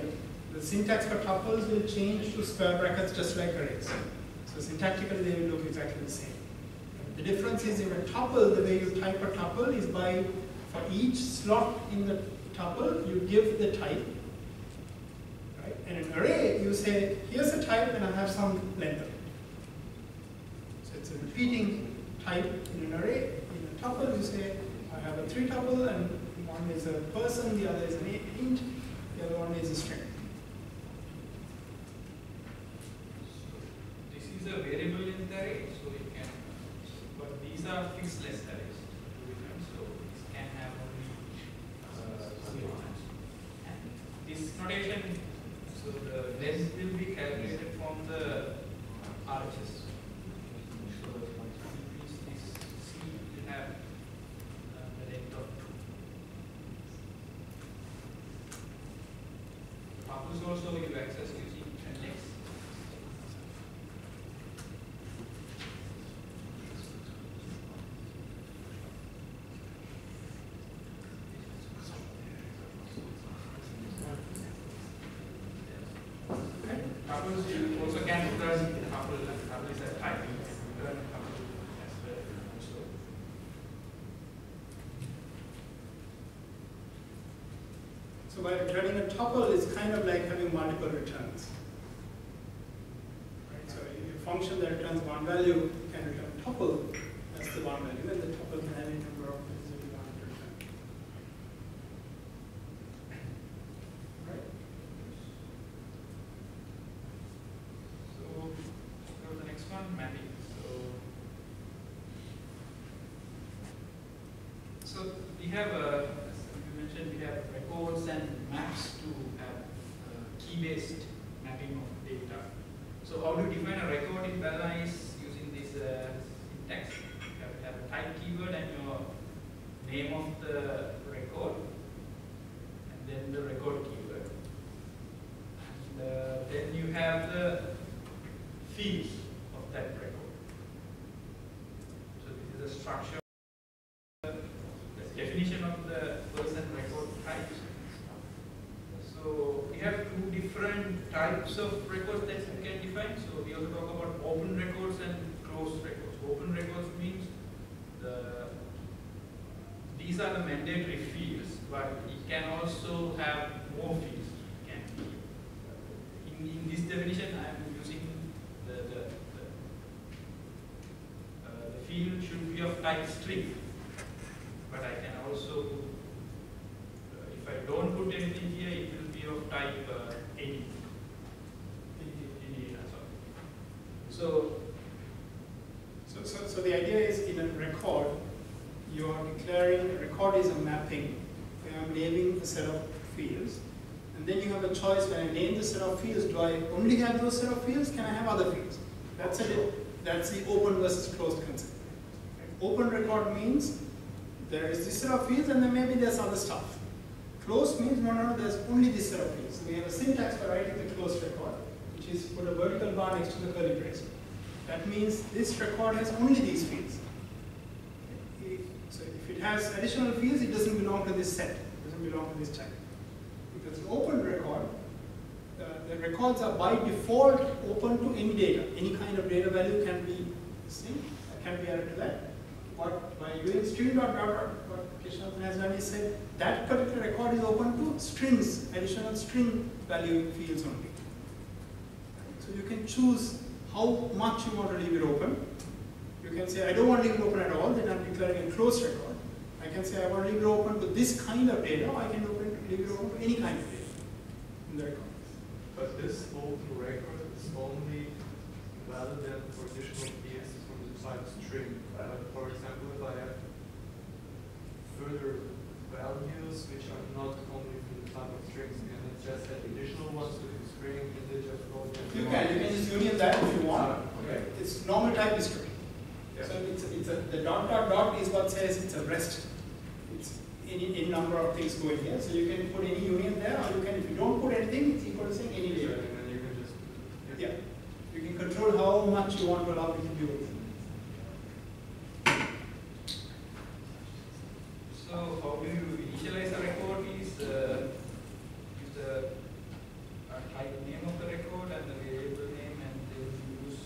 Speaker 1: the syntax for tuples will change to square brackets just like arrays. So syntactically they will look exactly the same. The difference is in a tuple, the way you type a tuple is by, for each slot in the tuple, you give the type. Right? And an array, you say, here's a type and I have some length. It's a repeating type in an array. In a tuple, you say, I have a three tuple and one is a person, the other is an int, the other one is a string.
Speaker 7: This is a variable length array, so it can, but these are fixed length arrays. So this can have only uh. And this notation, so the length will be calculated from the RHS. So this, this C will have uh, the length of two. Tuples also give access using index. You also can return tuple, tuple is a type, you can as well also.
Speaker 1: So by returning a tuple is kind of like having multiple returns. Right? So a function that returns one value can return a tuple, that's the one value, and the tuple can have any number of values that you want to return. Right?
Speaker 7: So, go to the next one, mapping. So, so we have as you mentioned, we have records and maps to have uh, key-based mapping of data. So how do you define a record in Bella is using this uh, syntax. You have, have a type keyword and your name of the record, and then the record keyword. And uh, then you have the fields of that record. So this is a structure, the definition of the person record types. So we have two different types of records that you can define. So we also talk about open records and closed records. Open records means the these are the mandatory fields, but it can also have more fields. It can be in, in this definition, I am using the the, the, uh, the field should be of type string, but I can also uh, if I don't put anything here, it will be of type uh, any. Any, any, uh, sorry. So
Speaker 1: So, so, so the idea is in a record, you are declaring, a record is a mapping. where I'm naming a set of fields. And then you have a choice, when I name the set of fields, do I only have those set of fields? Can I have other fields? That's it. That's the open versus closed concept. Open record means there is this set of fields and then maybe there's other stuff. Closed means no, no, no, there's only this set of fields. We have a syntax for writing the closed record, which is put a vertical bar next to the curly brace. That means this record has only these fields. So if it has additional fields, it doesn't belong to this set, it doesn't belong to this type. If it's an open record, uh, the records are by default open to any data. Any kind of data value can be seen, can be added to that. What by doing string what said that particular record is open to strings, additional string value fields only. So you can choose how much you want to leave it open. You can say, I don't want to leave it open at all, then I'm declaring a closed record. I can say, I want to leave it open to this kind of data, or I can open, leave it open to any kind of data in the record.
Speaker 6: But this open record is only valid then for additional fields from the type string. Uh, for example, if I have further values which are not only from the type of strings, and it's just add additional ones to the string, integer, float. and
Speaker 1: You can, you can just union that if you want.
Speaker 6: Okay.
Speaker 1: It's normal type history.
Speaker 6: Yeah.
Speaker 1: So it's, it's a, the dot dot dot is what says it's a rest. Any, any number of things going here. So you can put any union there, or you can, if you don't put anything, it's equal to saying any
Speaker 6: Yeah,
Speaker 1: data.
Speaker 6: and then you can just.
Speaker 1: Yeah. You can control how much you want to allow it to do.
Speaker 7: So how do you initialize a record is uh, use the uh, type name of the record and the variable name and then you use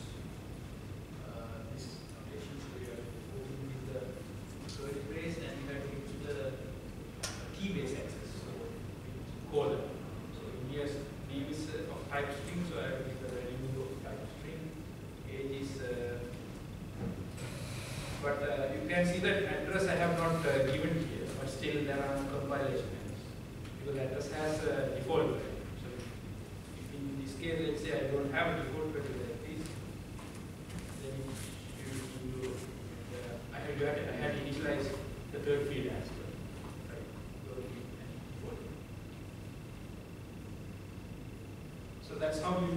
Speaker 7: uh, this notation. So you have to open with the curly brace and you have to use the key base access. So we call it. So India's name is uh, of type string, so I have to give the value of type string. Age is uh, but uh, you can see that address I have not uh, given here, but still there are compilation errors. Because address has a default value. So in this case, let's say I don't have a default value like this, then you, you, uh, I had, I had to initialize the third field as well. Right? So that's how you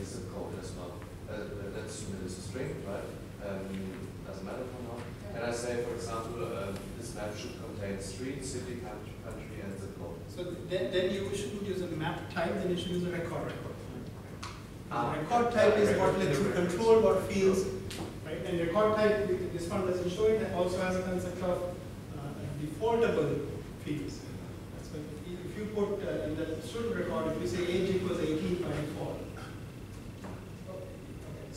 Speaker 7: I
Speaker 5: want to say zip code as well? Uh, let's assume it is a string, right? Um, doesn't matter for now. Can I say, for example, um, this map should contain street, city, country, country, and zip code?
Speaker 1: So then, then you shouldn't use a map type, then you should use a record record. The record type is what
Speaker 5: record,
Speaker 1: lets you control what fields, right? And record type, this one doesn't show it, it also has a concept of uh, defaultable fields. So if you put uh, in the student record, if you say age equals 18 by default.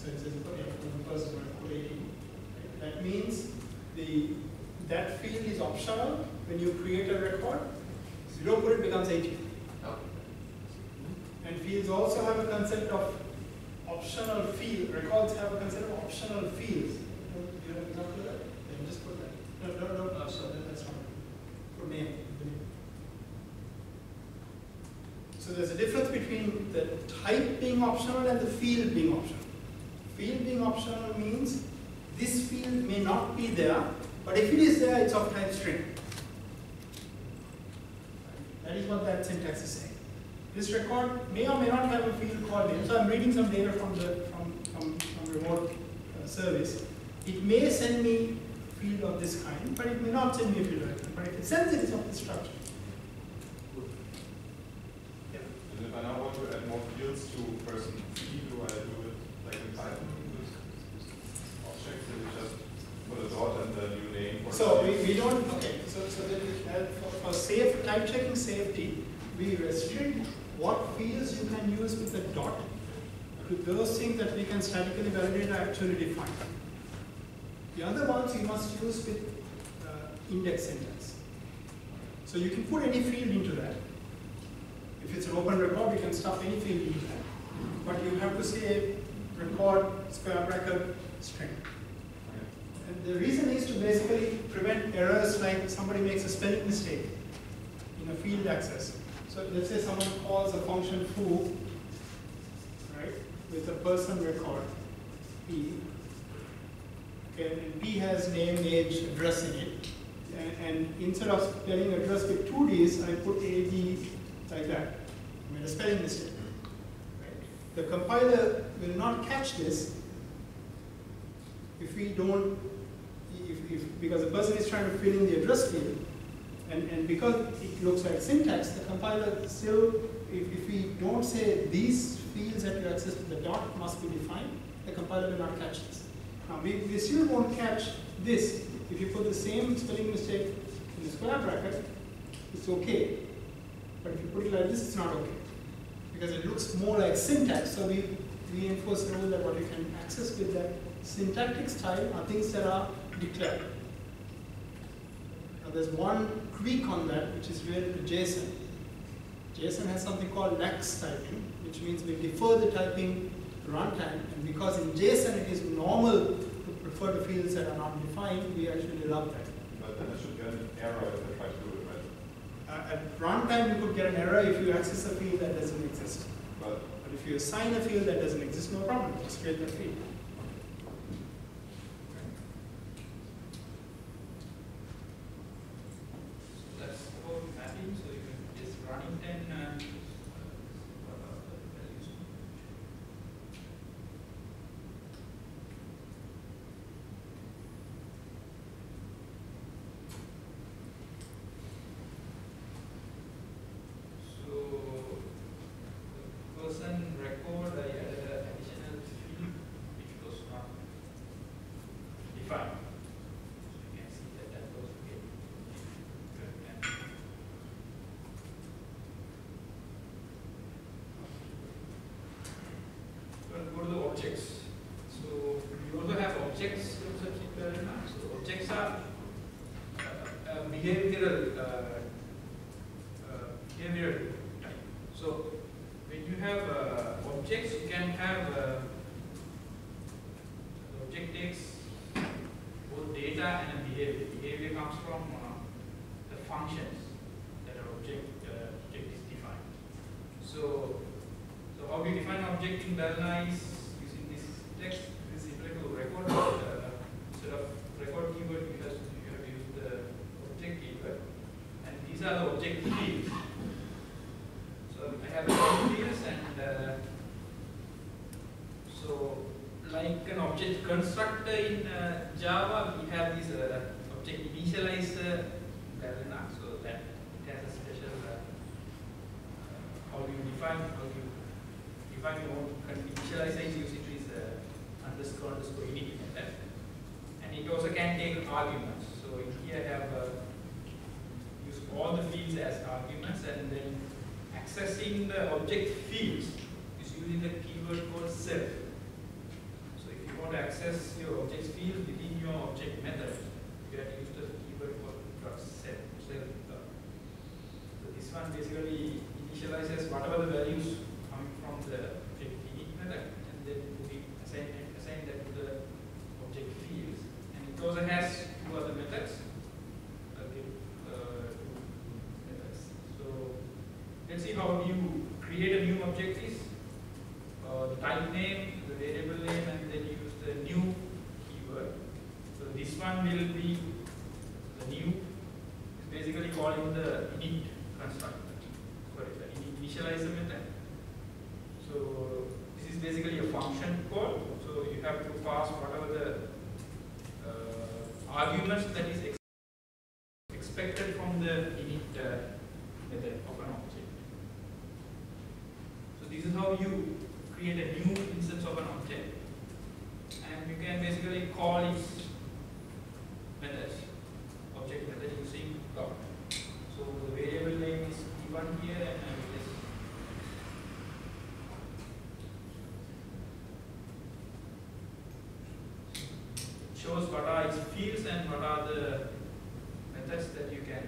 Speaker 1: Okay, so it says, okay, for the first one, put 18. right? That means the, that field is optional when you create a record. If you don't put it, it becomes 18.
Speaker 5: No.
Speaker 1: And fields also have a concept of optional field, records have a concept of optional fields. Do You have an example of that? Then just put that. No, no, no, no, so that's not. Put name. So there's a difference between the type being optional and the field being optional. Field being optional means this field may not be there, but if it is there, it's of type string. That is what that syntax is saying. This record may or may not have a field called name. So I'm reading some data from the from, from, from remote uh, service. It may send me field of this kind, but it may not send me a field of that kind. But if it sends it, it's of this structure. Yeah.
Speaker 10: And if I now want to add more fields to person C, do I do it like in Name?
Speaker 1: So we, we don't, okay, so, so that we, uh, for, for safe, type checking safety, we restrict what fields you can use with the dot to those things that we can statically validate are actually defined. The other ones you must use with uh, index syntax. So you can put any field into that. If it's an open record, you can stuff any field into that. But you have to say record square bracket string. And the reason is to basically prevent errors like somebody makes a spelling mistake in a field access. So let's say someone calls a function foo, right, with a person record, P. Okay, and P has name, age, address in it. And, and instead of spelling address with two Ds, I put AD like that. I made a spelling mistake. The compiler will not catch this if we don't, if, if, because the person is trying to fill in the address field, and, and because it looks like syntax, the compiler still, if, if we don't say these fields that you access to the dot must be defined, the compiler will not catch this. Now, we, we still won't catch this. If you put the same spelling mistake in the square bracket, it's okay. But if you put it like this, it's not okay. Because it looks more like syntax, so we, enforce the rule that what you can access with that syntactic style are things that are declared. Now there's one tweak on that, which is related to JSON. JSON has something called lax typing, which means we defer the typing runtime, and because in JSON it is normal to prefer the fields that are not defined, we actually love that.
Speaker 10: But then I should get an error
Speaker 1: at runtime, you could get an error if you access a field that doesn't exist.
Speaker 10: But,
Speaker 1: but if you assign a field that doesn't exist, no problem. Just create that field.
Speaker 7: Running 10 internalize using this text this reciprocal record uh, instead of record keyword you have, you have used the object keyword and these are the object shows what are its fields and what are the methods that you can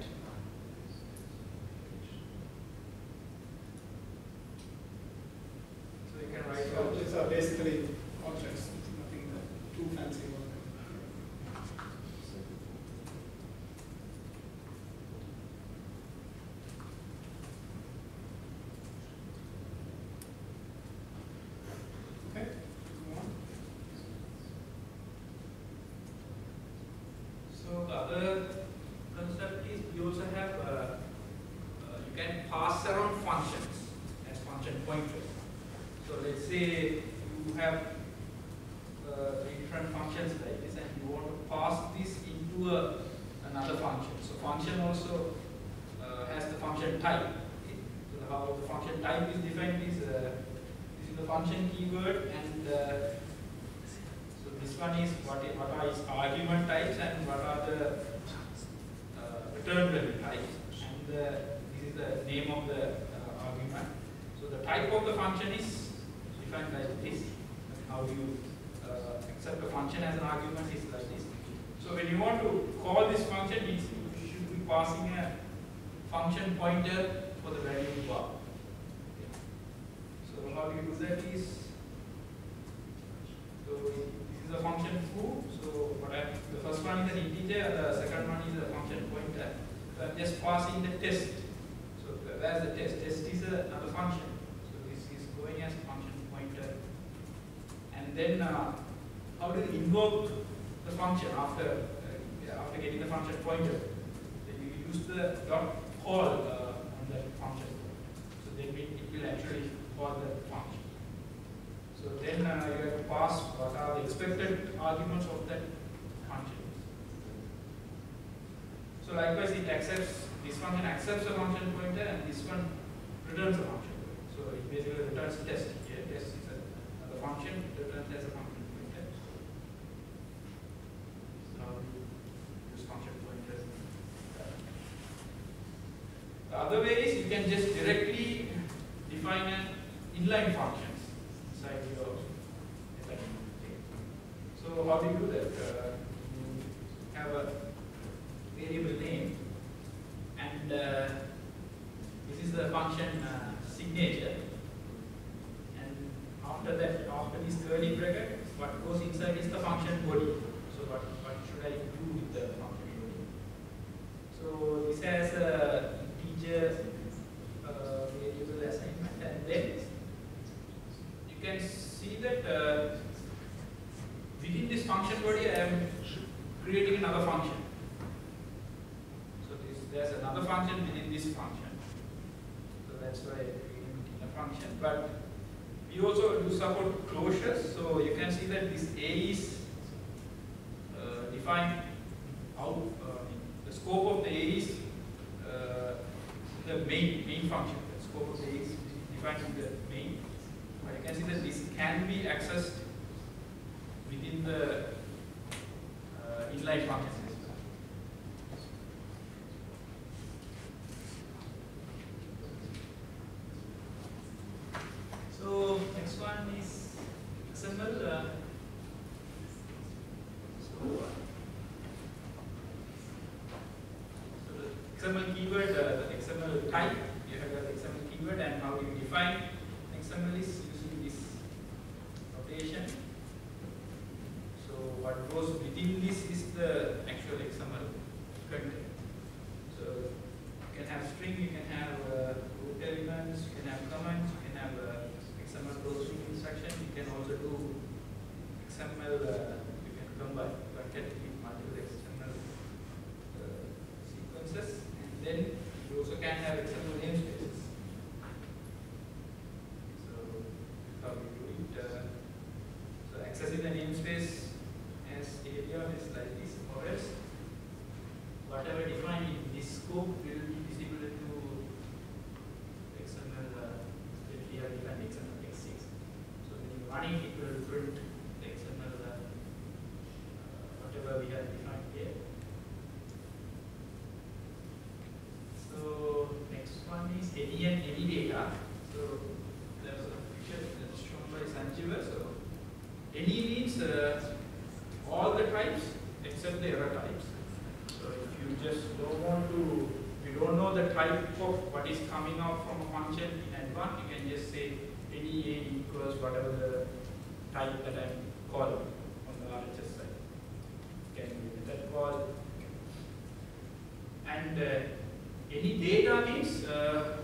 Speaker 7: so you can write
Speaker 1: So
Speaker 7: out
Speaker 1: these are basically objects, nothing too fancy about them. Okay, move on.
Speaker 7: So the other concept is we also have uh, uh, you can pass around functions as function pointers. So let's say you have uh, three different functions like this, and you want to pass this into a, another function. So function also uh, has the function type. Okay? So how the function type is defined is uh, this is the function keyword and uh, so this one is what, is, what are its argument types and what are the uh, return value types. And uh, this is the name of the uh, argument. So the type of the function is defined like this. How do you uh, accept a function as an argument is like this. So when you want to call this function, you should be passing a function pointer for the value bar. Okay. So how do you do that is so this is a function foo. So what I, the first one is an integer, the second one is a function pointer. I'm just passing the test. So where's the test? Test is another function. So this is going as function pointer. And then uh, how do you invoke the function after uh, after getting the function pointer? Then you use the dot call uh, on that function. So then it, it will actually call the function. So then uh, you have to pass what are the expected arguments of that function. So likewise it accepts, this function accepts a function pointer and this one returns a function pointer. So it basically returns test. Here test is a, function, it returns as a function pointer. So now we use function pointers. The other way is you can just directly define an inline functions inside your element. So how do you do that? Uh, have a variable name and uh, this is the function uh, signature and after that, after this curly bracket, what goes inside is the function body. So what, what should I do with the function body? So this has a integer uh, variable assignment and then you can see that uh, within this function body I am creating another function. There's another function within this function. So that's why in a function. But we also do support closures. So you can see that this A is uh, defined out. Uh, the scope of the A is uh, the main main function. The scope of the A is defined in the main. But you can see that this can be accessed within the uh, inline functions as well. So next one is XML. Uh, so, uh, XML keyword, uh, the XML type, you have the XML keyword and how you define XML is using this notation. So what goes within this is the actual XML content. So you can have string, you can have uh, root elements, you can have comments, you can have uh, closing instruction, you can also do XML, uh, you can combine content with multiple XML uh, sequences, and then you also can have XML namespaces. So how we do it? Uh, so accessing the namespace as area is like this, or else whatever defined in this scope will be visible to XML, uh, if we have defined XML x6. So when you're running, it will print the XML, uh, whatever we have defined here. So next one is any and any data. So there's a picture that's shown by Sanjiva. So any means uh, all the types except the error types. So if you just don't want to, you don't know the type of what is coming out from a function in advance, you can just say any a equals whatever the type that I'm calling on the RHS side. Can be that call. And uh, any data means uh,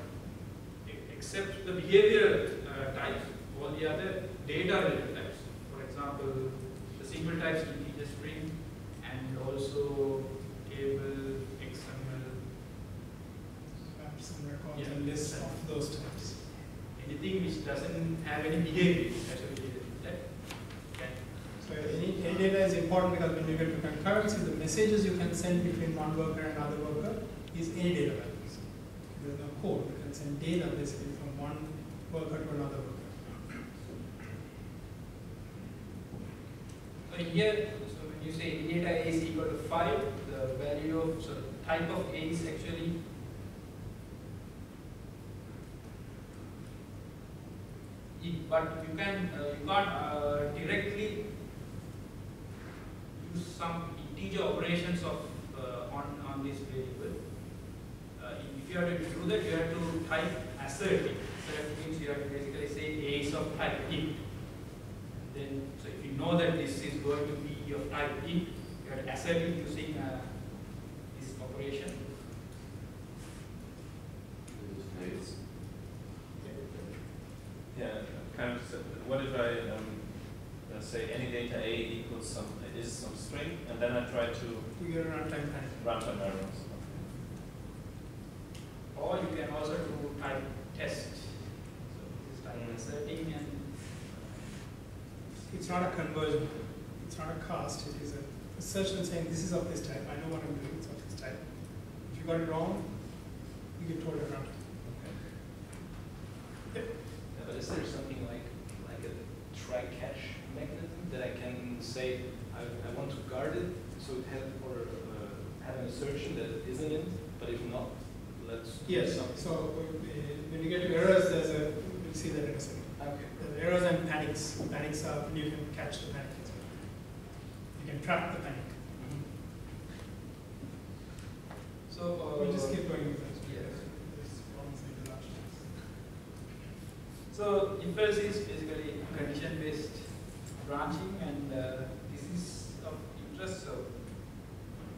Speaker 7: except the behavioral uh, types, all the other data related types. For example, the single types integer string and also table, XML,
Speaker 1: Perhaps some records
Speaker 7: Yeah.
Speaker 1: and lists of those types.
Speaker 7: Anything which doesn't have any behavior is actually that. Okay.
Speaker 1: So any, any data is important because when you get to concurrency, the messages you can send between one worker and another worker is any data values. There's no code, you can send data basically from one worker to another worker.
Speaker 7: So here, so when you say data A is equal to 5, the value of, so type of A is actually it, but you can, uh, you can't uh, directly use some integer operations of, uh, on, on this variable. If you have to do that, you have to type assert it. Assert means you have to basically say A is of type int. Then, so if you know that this is going to be of type int, you have to assert it using this operation.
Speaker 9: Yeah, kind of, what if I, um, say any data A equals some, is some string, and then I try to
Speaker 1: To your runtime time.
Speaker 9: runtime errors?
Speaker 7: Or you can also do type test. So this is type asserting and
Speaker 1: It's not a conversion, it's not a cast, it is a assertion saying this is of this type, I know what I'm doing, it's of this type. If you got it wrong, you get told it wrong.
Speaker 11: Yeah, but is there something like, like a try catch mechanism that I can say, I, I want to guard it, so it has or, uh, have an assertion that it isn't it, but if not, let's do
Speaker 1: Yes,
Speaker 11: something.
Speaker 1: so uh, when you get to errors, there's a, we'll see that in a second.
Speaker 11: Okay.
Speaker 1: There's errors and panics, panics are, when you can catch the panic as well. You can trap the panic.
Speaker 7: so uh,
Speaker 1: We'll just keep going with this.
Speaker 7: Yes.
Speaker 1: This problem's like the last one.
Speaker 7: So inference is basically condition-based branching, and uh, this is of interest. So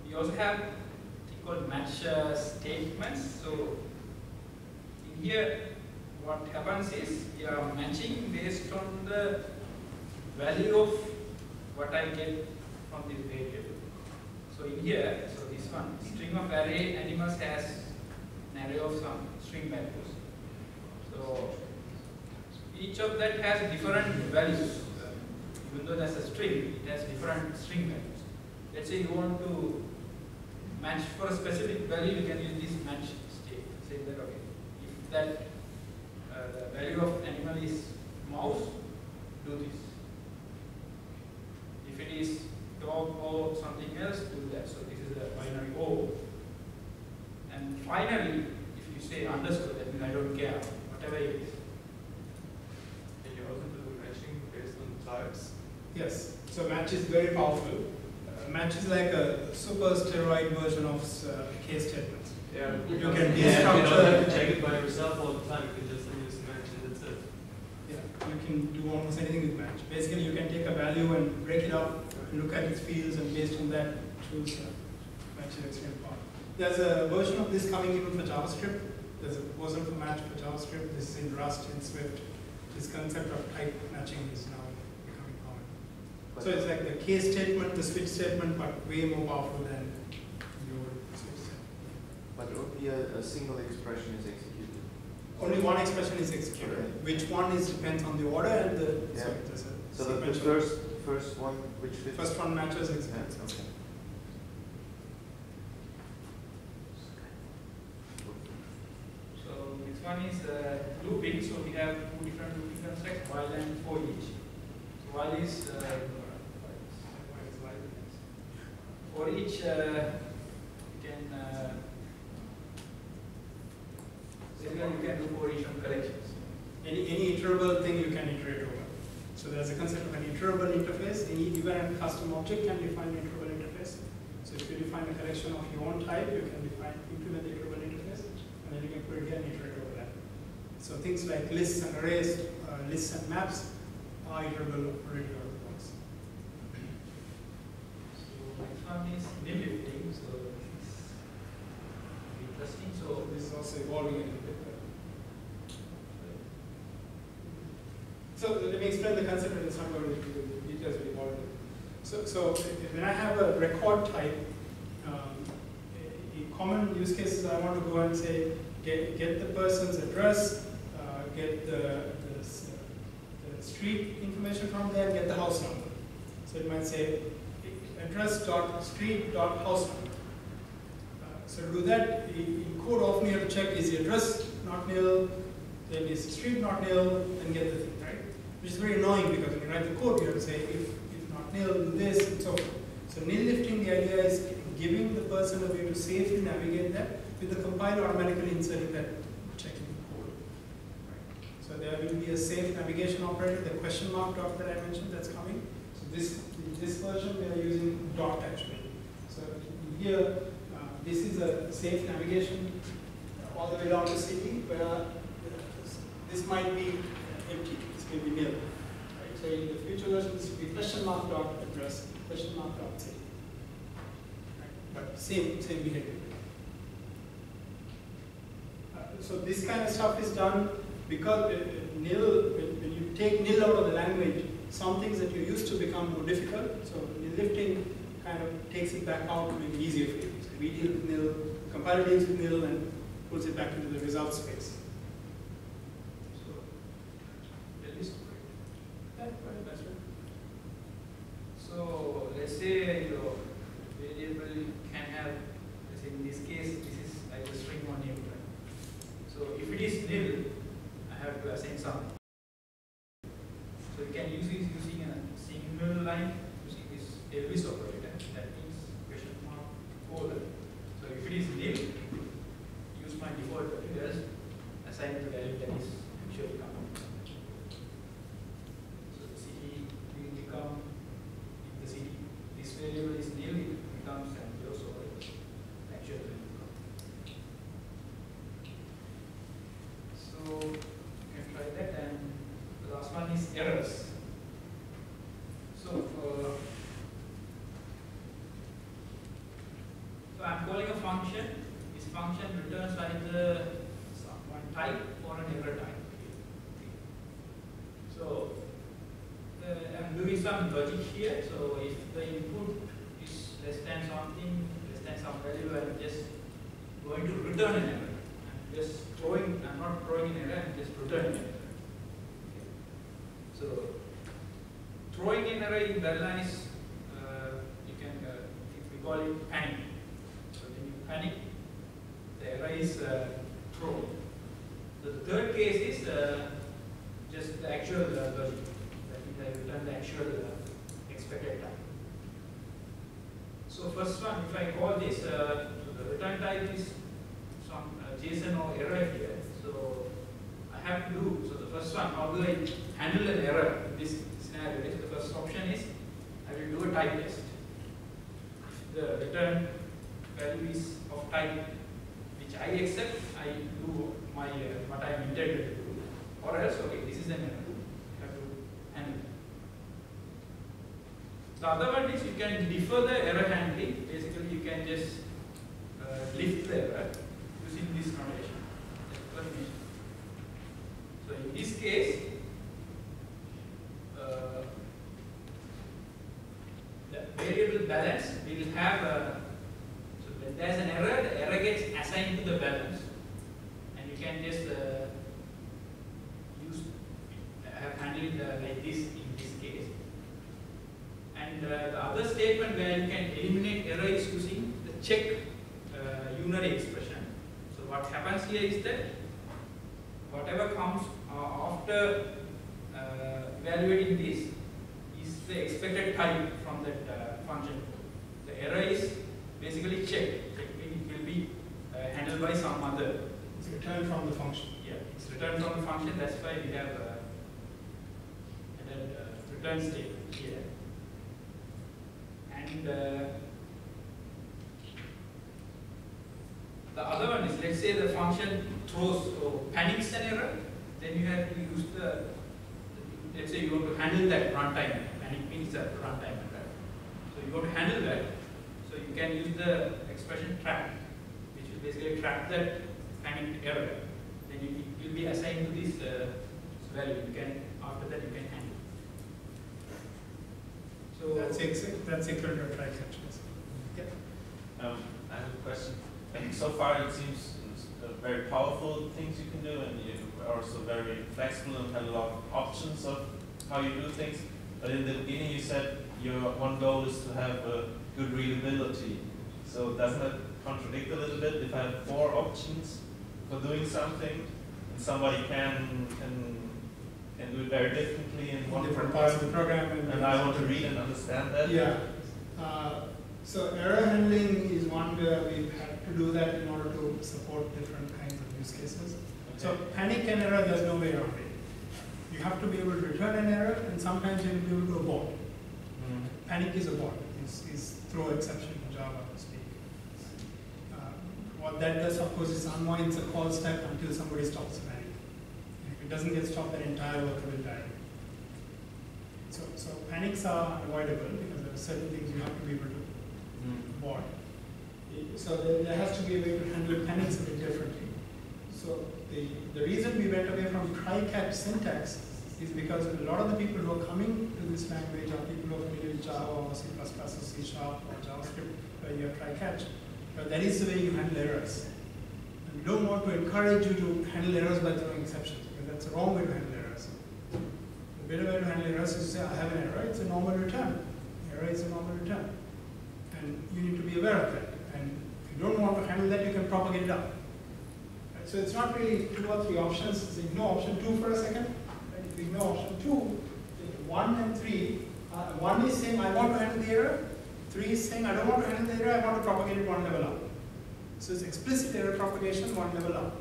Speaker 7: we also have thing called match uh, statements. So in here, what happens is we are matching based on the value of what I get from this variable. So in here, so this one, string of array animals has an array of some string values. So each of that has different values. Even though that's a string, it has different string values. Let's say you want to match for a specific value, you can use this match state. Say that okay, if that uh, the value of animal is mouse, do this. If it is dog or something else, do that. So this is a binary O. And finally, if you say underscore, that means I don't care, whatever it is.
Speaker 6: Can you also do matching based types?
Speaker 1: Yes, so match is very powerful. Uh, match is like a super steroid version of uh, case statements.
Speaker 6: Yeah.
Speaker 1: You
Speaker 6: because
Speaker 1: can
Speaker 6: you don't have to check it by yourself all the time, you can just use match and that's it.
Speaker 1: Yeah, you can do almost anything with match. Basically, you can take a value and break it up, and look at its fields, and based on that, choose uh, match is extreme power. There's a version of this coming even for JavaScript. There's a version for match for JavaScript. This is in Rust and Swift. This concept of type matching is now becoming common. So it's like the case statement, the switch statement, but way more powerful than your switch statement.
Speaker 5: But only a, a single expression is executed.
Speaker 1: Only one expression is executed.
Speaker 5: Okay.
Speaker 1: Which one is depends on the order and the
Speaker 5: Yeah.
Speaker 1: sorry,
Speaker 5: So the, the first, first one, which fits?
Speaker 1: First one matches
Speaker 5: Yeah,
Speaker 1: executes.
Speaker 5: okay.
Speaker 7: So this one is uh, looping, so we have two different looping constructs, while and for each. So while is, uh, while is while is- for each, uh, you can, uh, you can do for each of collections.
Speaker 1: Any, any iterable thing you can iterate over. So there's a concept of an iterable interface. Any given custom object can define an iterable interface. So if you define a collection of your own type, you can define, implement the iterable interface, and then you can put it here and iterate over that. So things like lists and arrays, uh, lists and maps are iterable already out of the box.
Speaker 7: So next one is nil lifting, so this is interesting, so
Speaker 1: this is also evolving a little bit. So let me explain the concept in into the details very evolving. So, so when I have a record type, um, a common use cases I want to go and say, get, get the person's address, uh, get the, the, the street information from there, get the house number. So it might say address dot street dot house number. Uh, So to do that, in code often you have to check is the address not nil, then is the street not nil, and get the thing, right? Which is very annoying because when you write the code, you have to say if, if not nil, do this, and so forth. So nil lifting, the idea is giving the person a way to safely navigate that with the compiler automatically inserting that checking code. Right. So there will be a safe navigation operator, the question mark dot that I mentioned that's coming. So this, this version we are using dot actually. So here, uh, this is a safe navigation uh, all the way down to city, where uh, this might be empty, this may be nil. Right? So in the future version, this will be question mark dot address, question mark dot city. But same, same behavior. Uh, So this kind of stuff is done because nil, when you take nil out of the language, some things that you used to become more difficult. So lifting kind of takes it back out to make it easier for you. So we deal with nil, compiler deals with nil and pulls it back into the result space. So, at least, yeah, right, that's right.
Speaker 7: So let's say your variable can have, let's say in this case, this is like a string on name. So if it is nil, I have to assign some. So you can use this using a single line, using this Elvis operator. That means question mark colon. So if it is nil, use my default value assign the value that is actually coming. So the city will become if the city, this variable is nil, it becomes an so will become. So you can try that and one is errors. So uh, so I'm calling a function, this function returns either one type or an error type. So uh, I'm doing some logic here. So if the input is less than something, less than some value, I'm just going to return an error. I'm just throwing, I'm not throwing an error, I'm just returning an error. Okay. So, error in uh, you can, uh, we call it panic. So when you panic, the error is uh, thrown. So the third case is uh, just the actual uh, value. That means I return the actual uh, expected time. So first one, if I call this, uh, so the return type is some uh, JSON or error here. So I have to do, so the first one, how do I handle an error in this scenario is, the first option is, I will do a type test. If the return value is of type which I accept, I do my, uh, what I am intended to do. Or else, okay, this is an error, I have to handle it. The other one is you can defer the error handling. Basically, you can just uh, lift the error using this notation. Explanation. So in this case, uh, the variable balance will have a, so when there's an error, the error gets assigned to the balance. And you can just uh, use, have handled uh, like this in this case. And uh, the other statement where you can eliminate error is using the check uh, unary expression. So what happens here is that whatever comes uh, after uh, evaluating this is the expected type from that uh, function. The error is basically checked. Check meaning it will be uh, handled by some other.
Speaker 1: It's returned from the function.
Speaker 7: Yeah, it's returned from the function. That's why we have uh, added uh, return statement here. And uh, the other one is, let's say the function throws or panics an error, then you have to use the, let's say you want to handle that runtime. Panic means that runtime error. So you want to handle that. So you can use the expression trap, which will basically trap that panicked error. Then you will be assigned to this uh, value. You can after that you can handle. So
Speaker 1: That's ex- that's equal to a try catch. yes.
Speaker 9: Um, I have a question. And so far it seems uh, very powerful things you can do and you are also very flexible and have a lot of options of how you do things. But in the beginning you said your one goal is to have a good readability. So doesn't that contradict a little bit if I have four options for doing something and somebody can can can do it very differently in one
Speaker 1: Different parts of the program.
Speaker 9: and I want to read and understand that?
Speaker 1: Yeah. Uh, So error handling is one where we've had to do that in order to support different kinds of use cases. So panic and error, there's no way around it. You have to be able to return an error and sometimes you will be able to abort.
Speaker 9: Mm.
Speaker 1: Panic is abort, is, is throw exception in Java to speak. Uh, What that does, of course, is unwinds the call stack until somebody stops the panic. If it doesn't get stopped, the entire worker will die. So, so panics are unavoidable because there are certain things you have to be able to
Speaker 9: Mm.
Speaker 1: So there, there has to be a way to handle panics a bit differently. So the, the reason we went away from try-catch syntax is because a lot of the people who are coming to this language are people who are familiar with Java or C++ or C Sharp or JavaScript where you have try-catch. But that is the way you handle errors. And we don't want to encourage you to handle errors by throwing exceptions because that's the wrong way to handle errors. The better way to handle errors is to say, I have an error, it's a normal return. Error is a normal return. And you need to be aware of that. And if you don't want to handle that, you can propagate it up. Right? So it's not really two or three options. It's ignore option two for a second. Right? If you ignore option two, one and three, uh, one is saying I want to handle the error. Three is saying I don't want to handle the error, I want to propagate it one level up. So it's explicit error propagation one level up.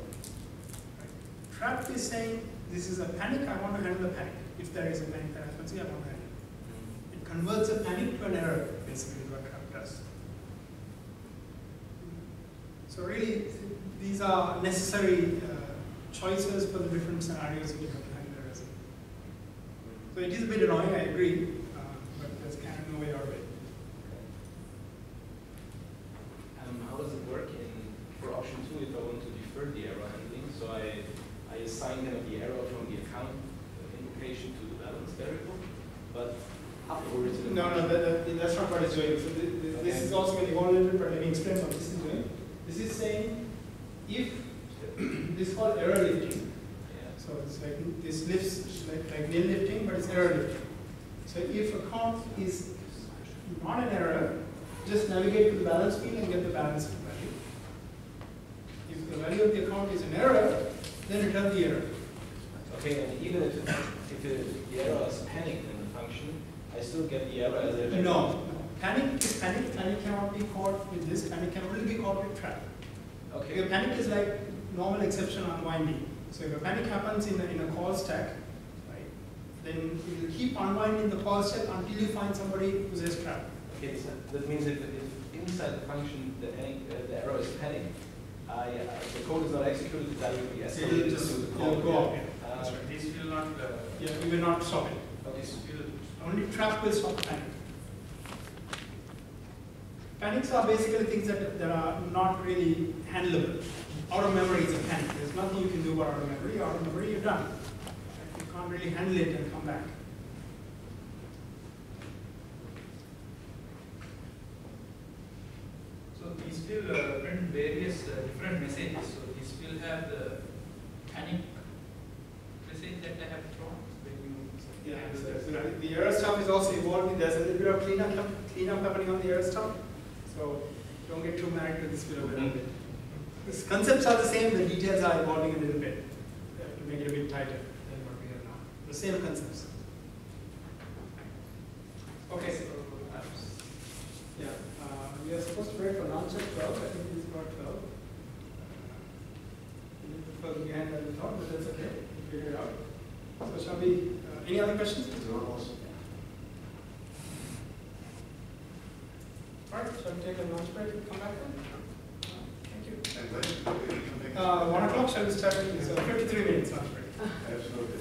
Speaker 1: Right? Trapped is saying this is a panic, I want to handle the panic. If there is a panic that happens, I want to handle it. It converts a panic to an error, basically, is what trap does. So really, these are necessary uh, choices for the different scenarios that you have to handle. So it is a bit annoying, I agree, uh, but there's kind of no way out of it.
Speaker 11: Um, how does it work in, for option two, if I want to defer the error handling? So I, I assign of the error from the account uh, invocation to the balance variable, but the
Speaker 1: No, no, that, that, that's not what it's doing. So thi- thi- this is also going to evolve a little bit, but let me explain what this is doing. This is saying if, <clears throat> this is called error lifting.
Speaker 11: Yeah.
Speaker 1: So it's like, this lifts like, like nil lifting, but it's error lifting. So if a count is not an error, just navigate to the balance field and get the balance value. If the value of the account is an error, then the error.
Speaker 11: Okay, and even if, if the, the error is panic in the function, I still get the error as a.
Speaker 1: No, no. Panic is panic, panic cannot be caught with this, panic can only be caught with trap.
Speaker 11: Okay.
Speaker 1: Because panic is like normal exception unwinding. So if a panic happens in a, in a call stack, right, then you will keep unwinding the call stack until you find somebody who says trap.
Speaker 11: Okay, so that means if, if inside the function the panic, uh, the error is panic, Uh, the code is not executed, that will be escalated
Speaker 1: just,
Speaker 11: to the call.
Speaker 1: go up.
Speaker 11: Uh,
Speaker 1: right.
Speaker 7: This will not, uh,
Speaker 1: Yeah, we will not stop it.
Speaker 11: Okay,
Speaker 7: this will
Speaker 1: Only trap will stop panic. Panics are basically things that, that are not really handleable. Out of memory is a panic. There's nothing you can do about out of memory. Out of memory, you're done. You can't really handle it and come back.
Speaker 7: So these will uh, print various uh, different messages. So these will have the panic message that I have thrown when you.
Speaker 1: Yeah, so the- the error stuff is also evolving. There's a little bit of cleanup, cleanup happening on the error stuff. So don't get too married to this below
Speaker 11: Mhm.
Speaker 1: The concepts are the same, the details are evolving a little bit to make it a bit tighter than what we have now. The same concepts. Okay, so, yeah, we are supposed to break for lunch at twelve, I think it's about twelve. Uh, A little further behind than we thought, but that's okay, we'll figure it out. So shall we, uh, any other questions? All right, shall we take a lunch break and come back then? Uh, Thank you.
Speaker 2: And when, when we come back?
Speaker 1: Uh, one o'clock, shall we start, so fifty-three minutes lunch break.
Speaker 2: Absolutely.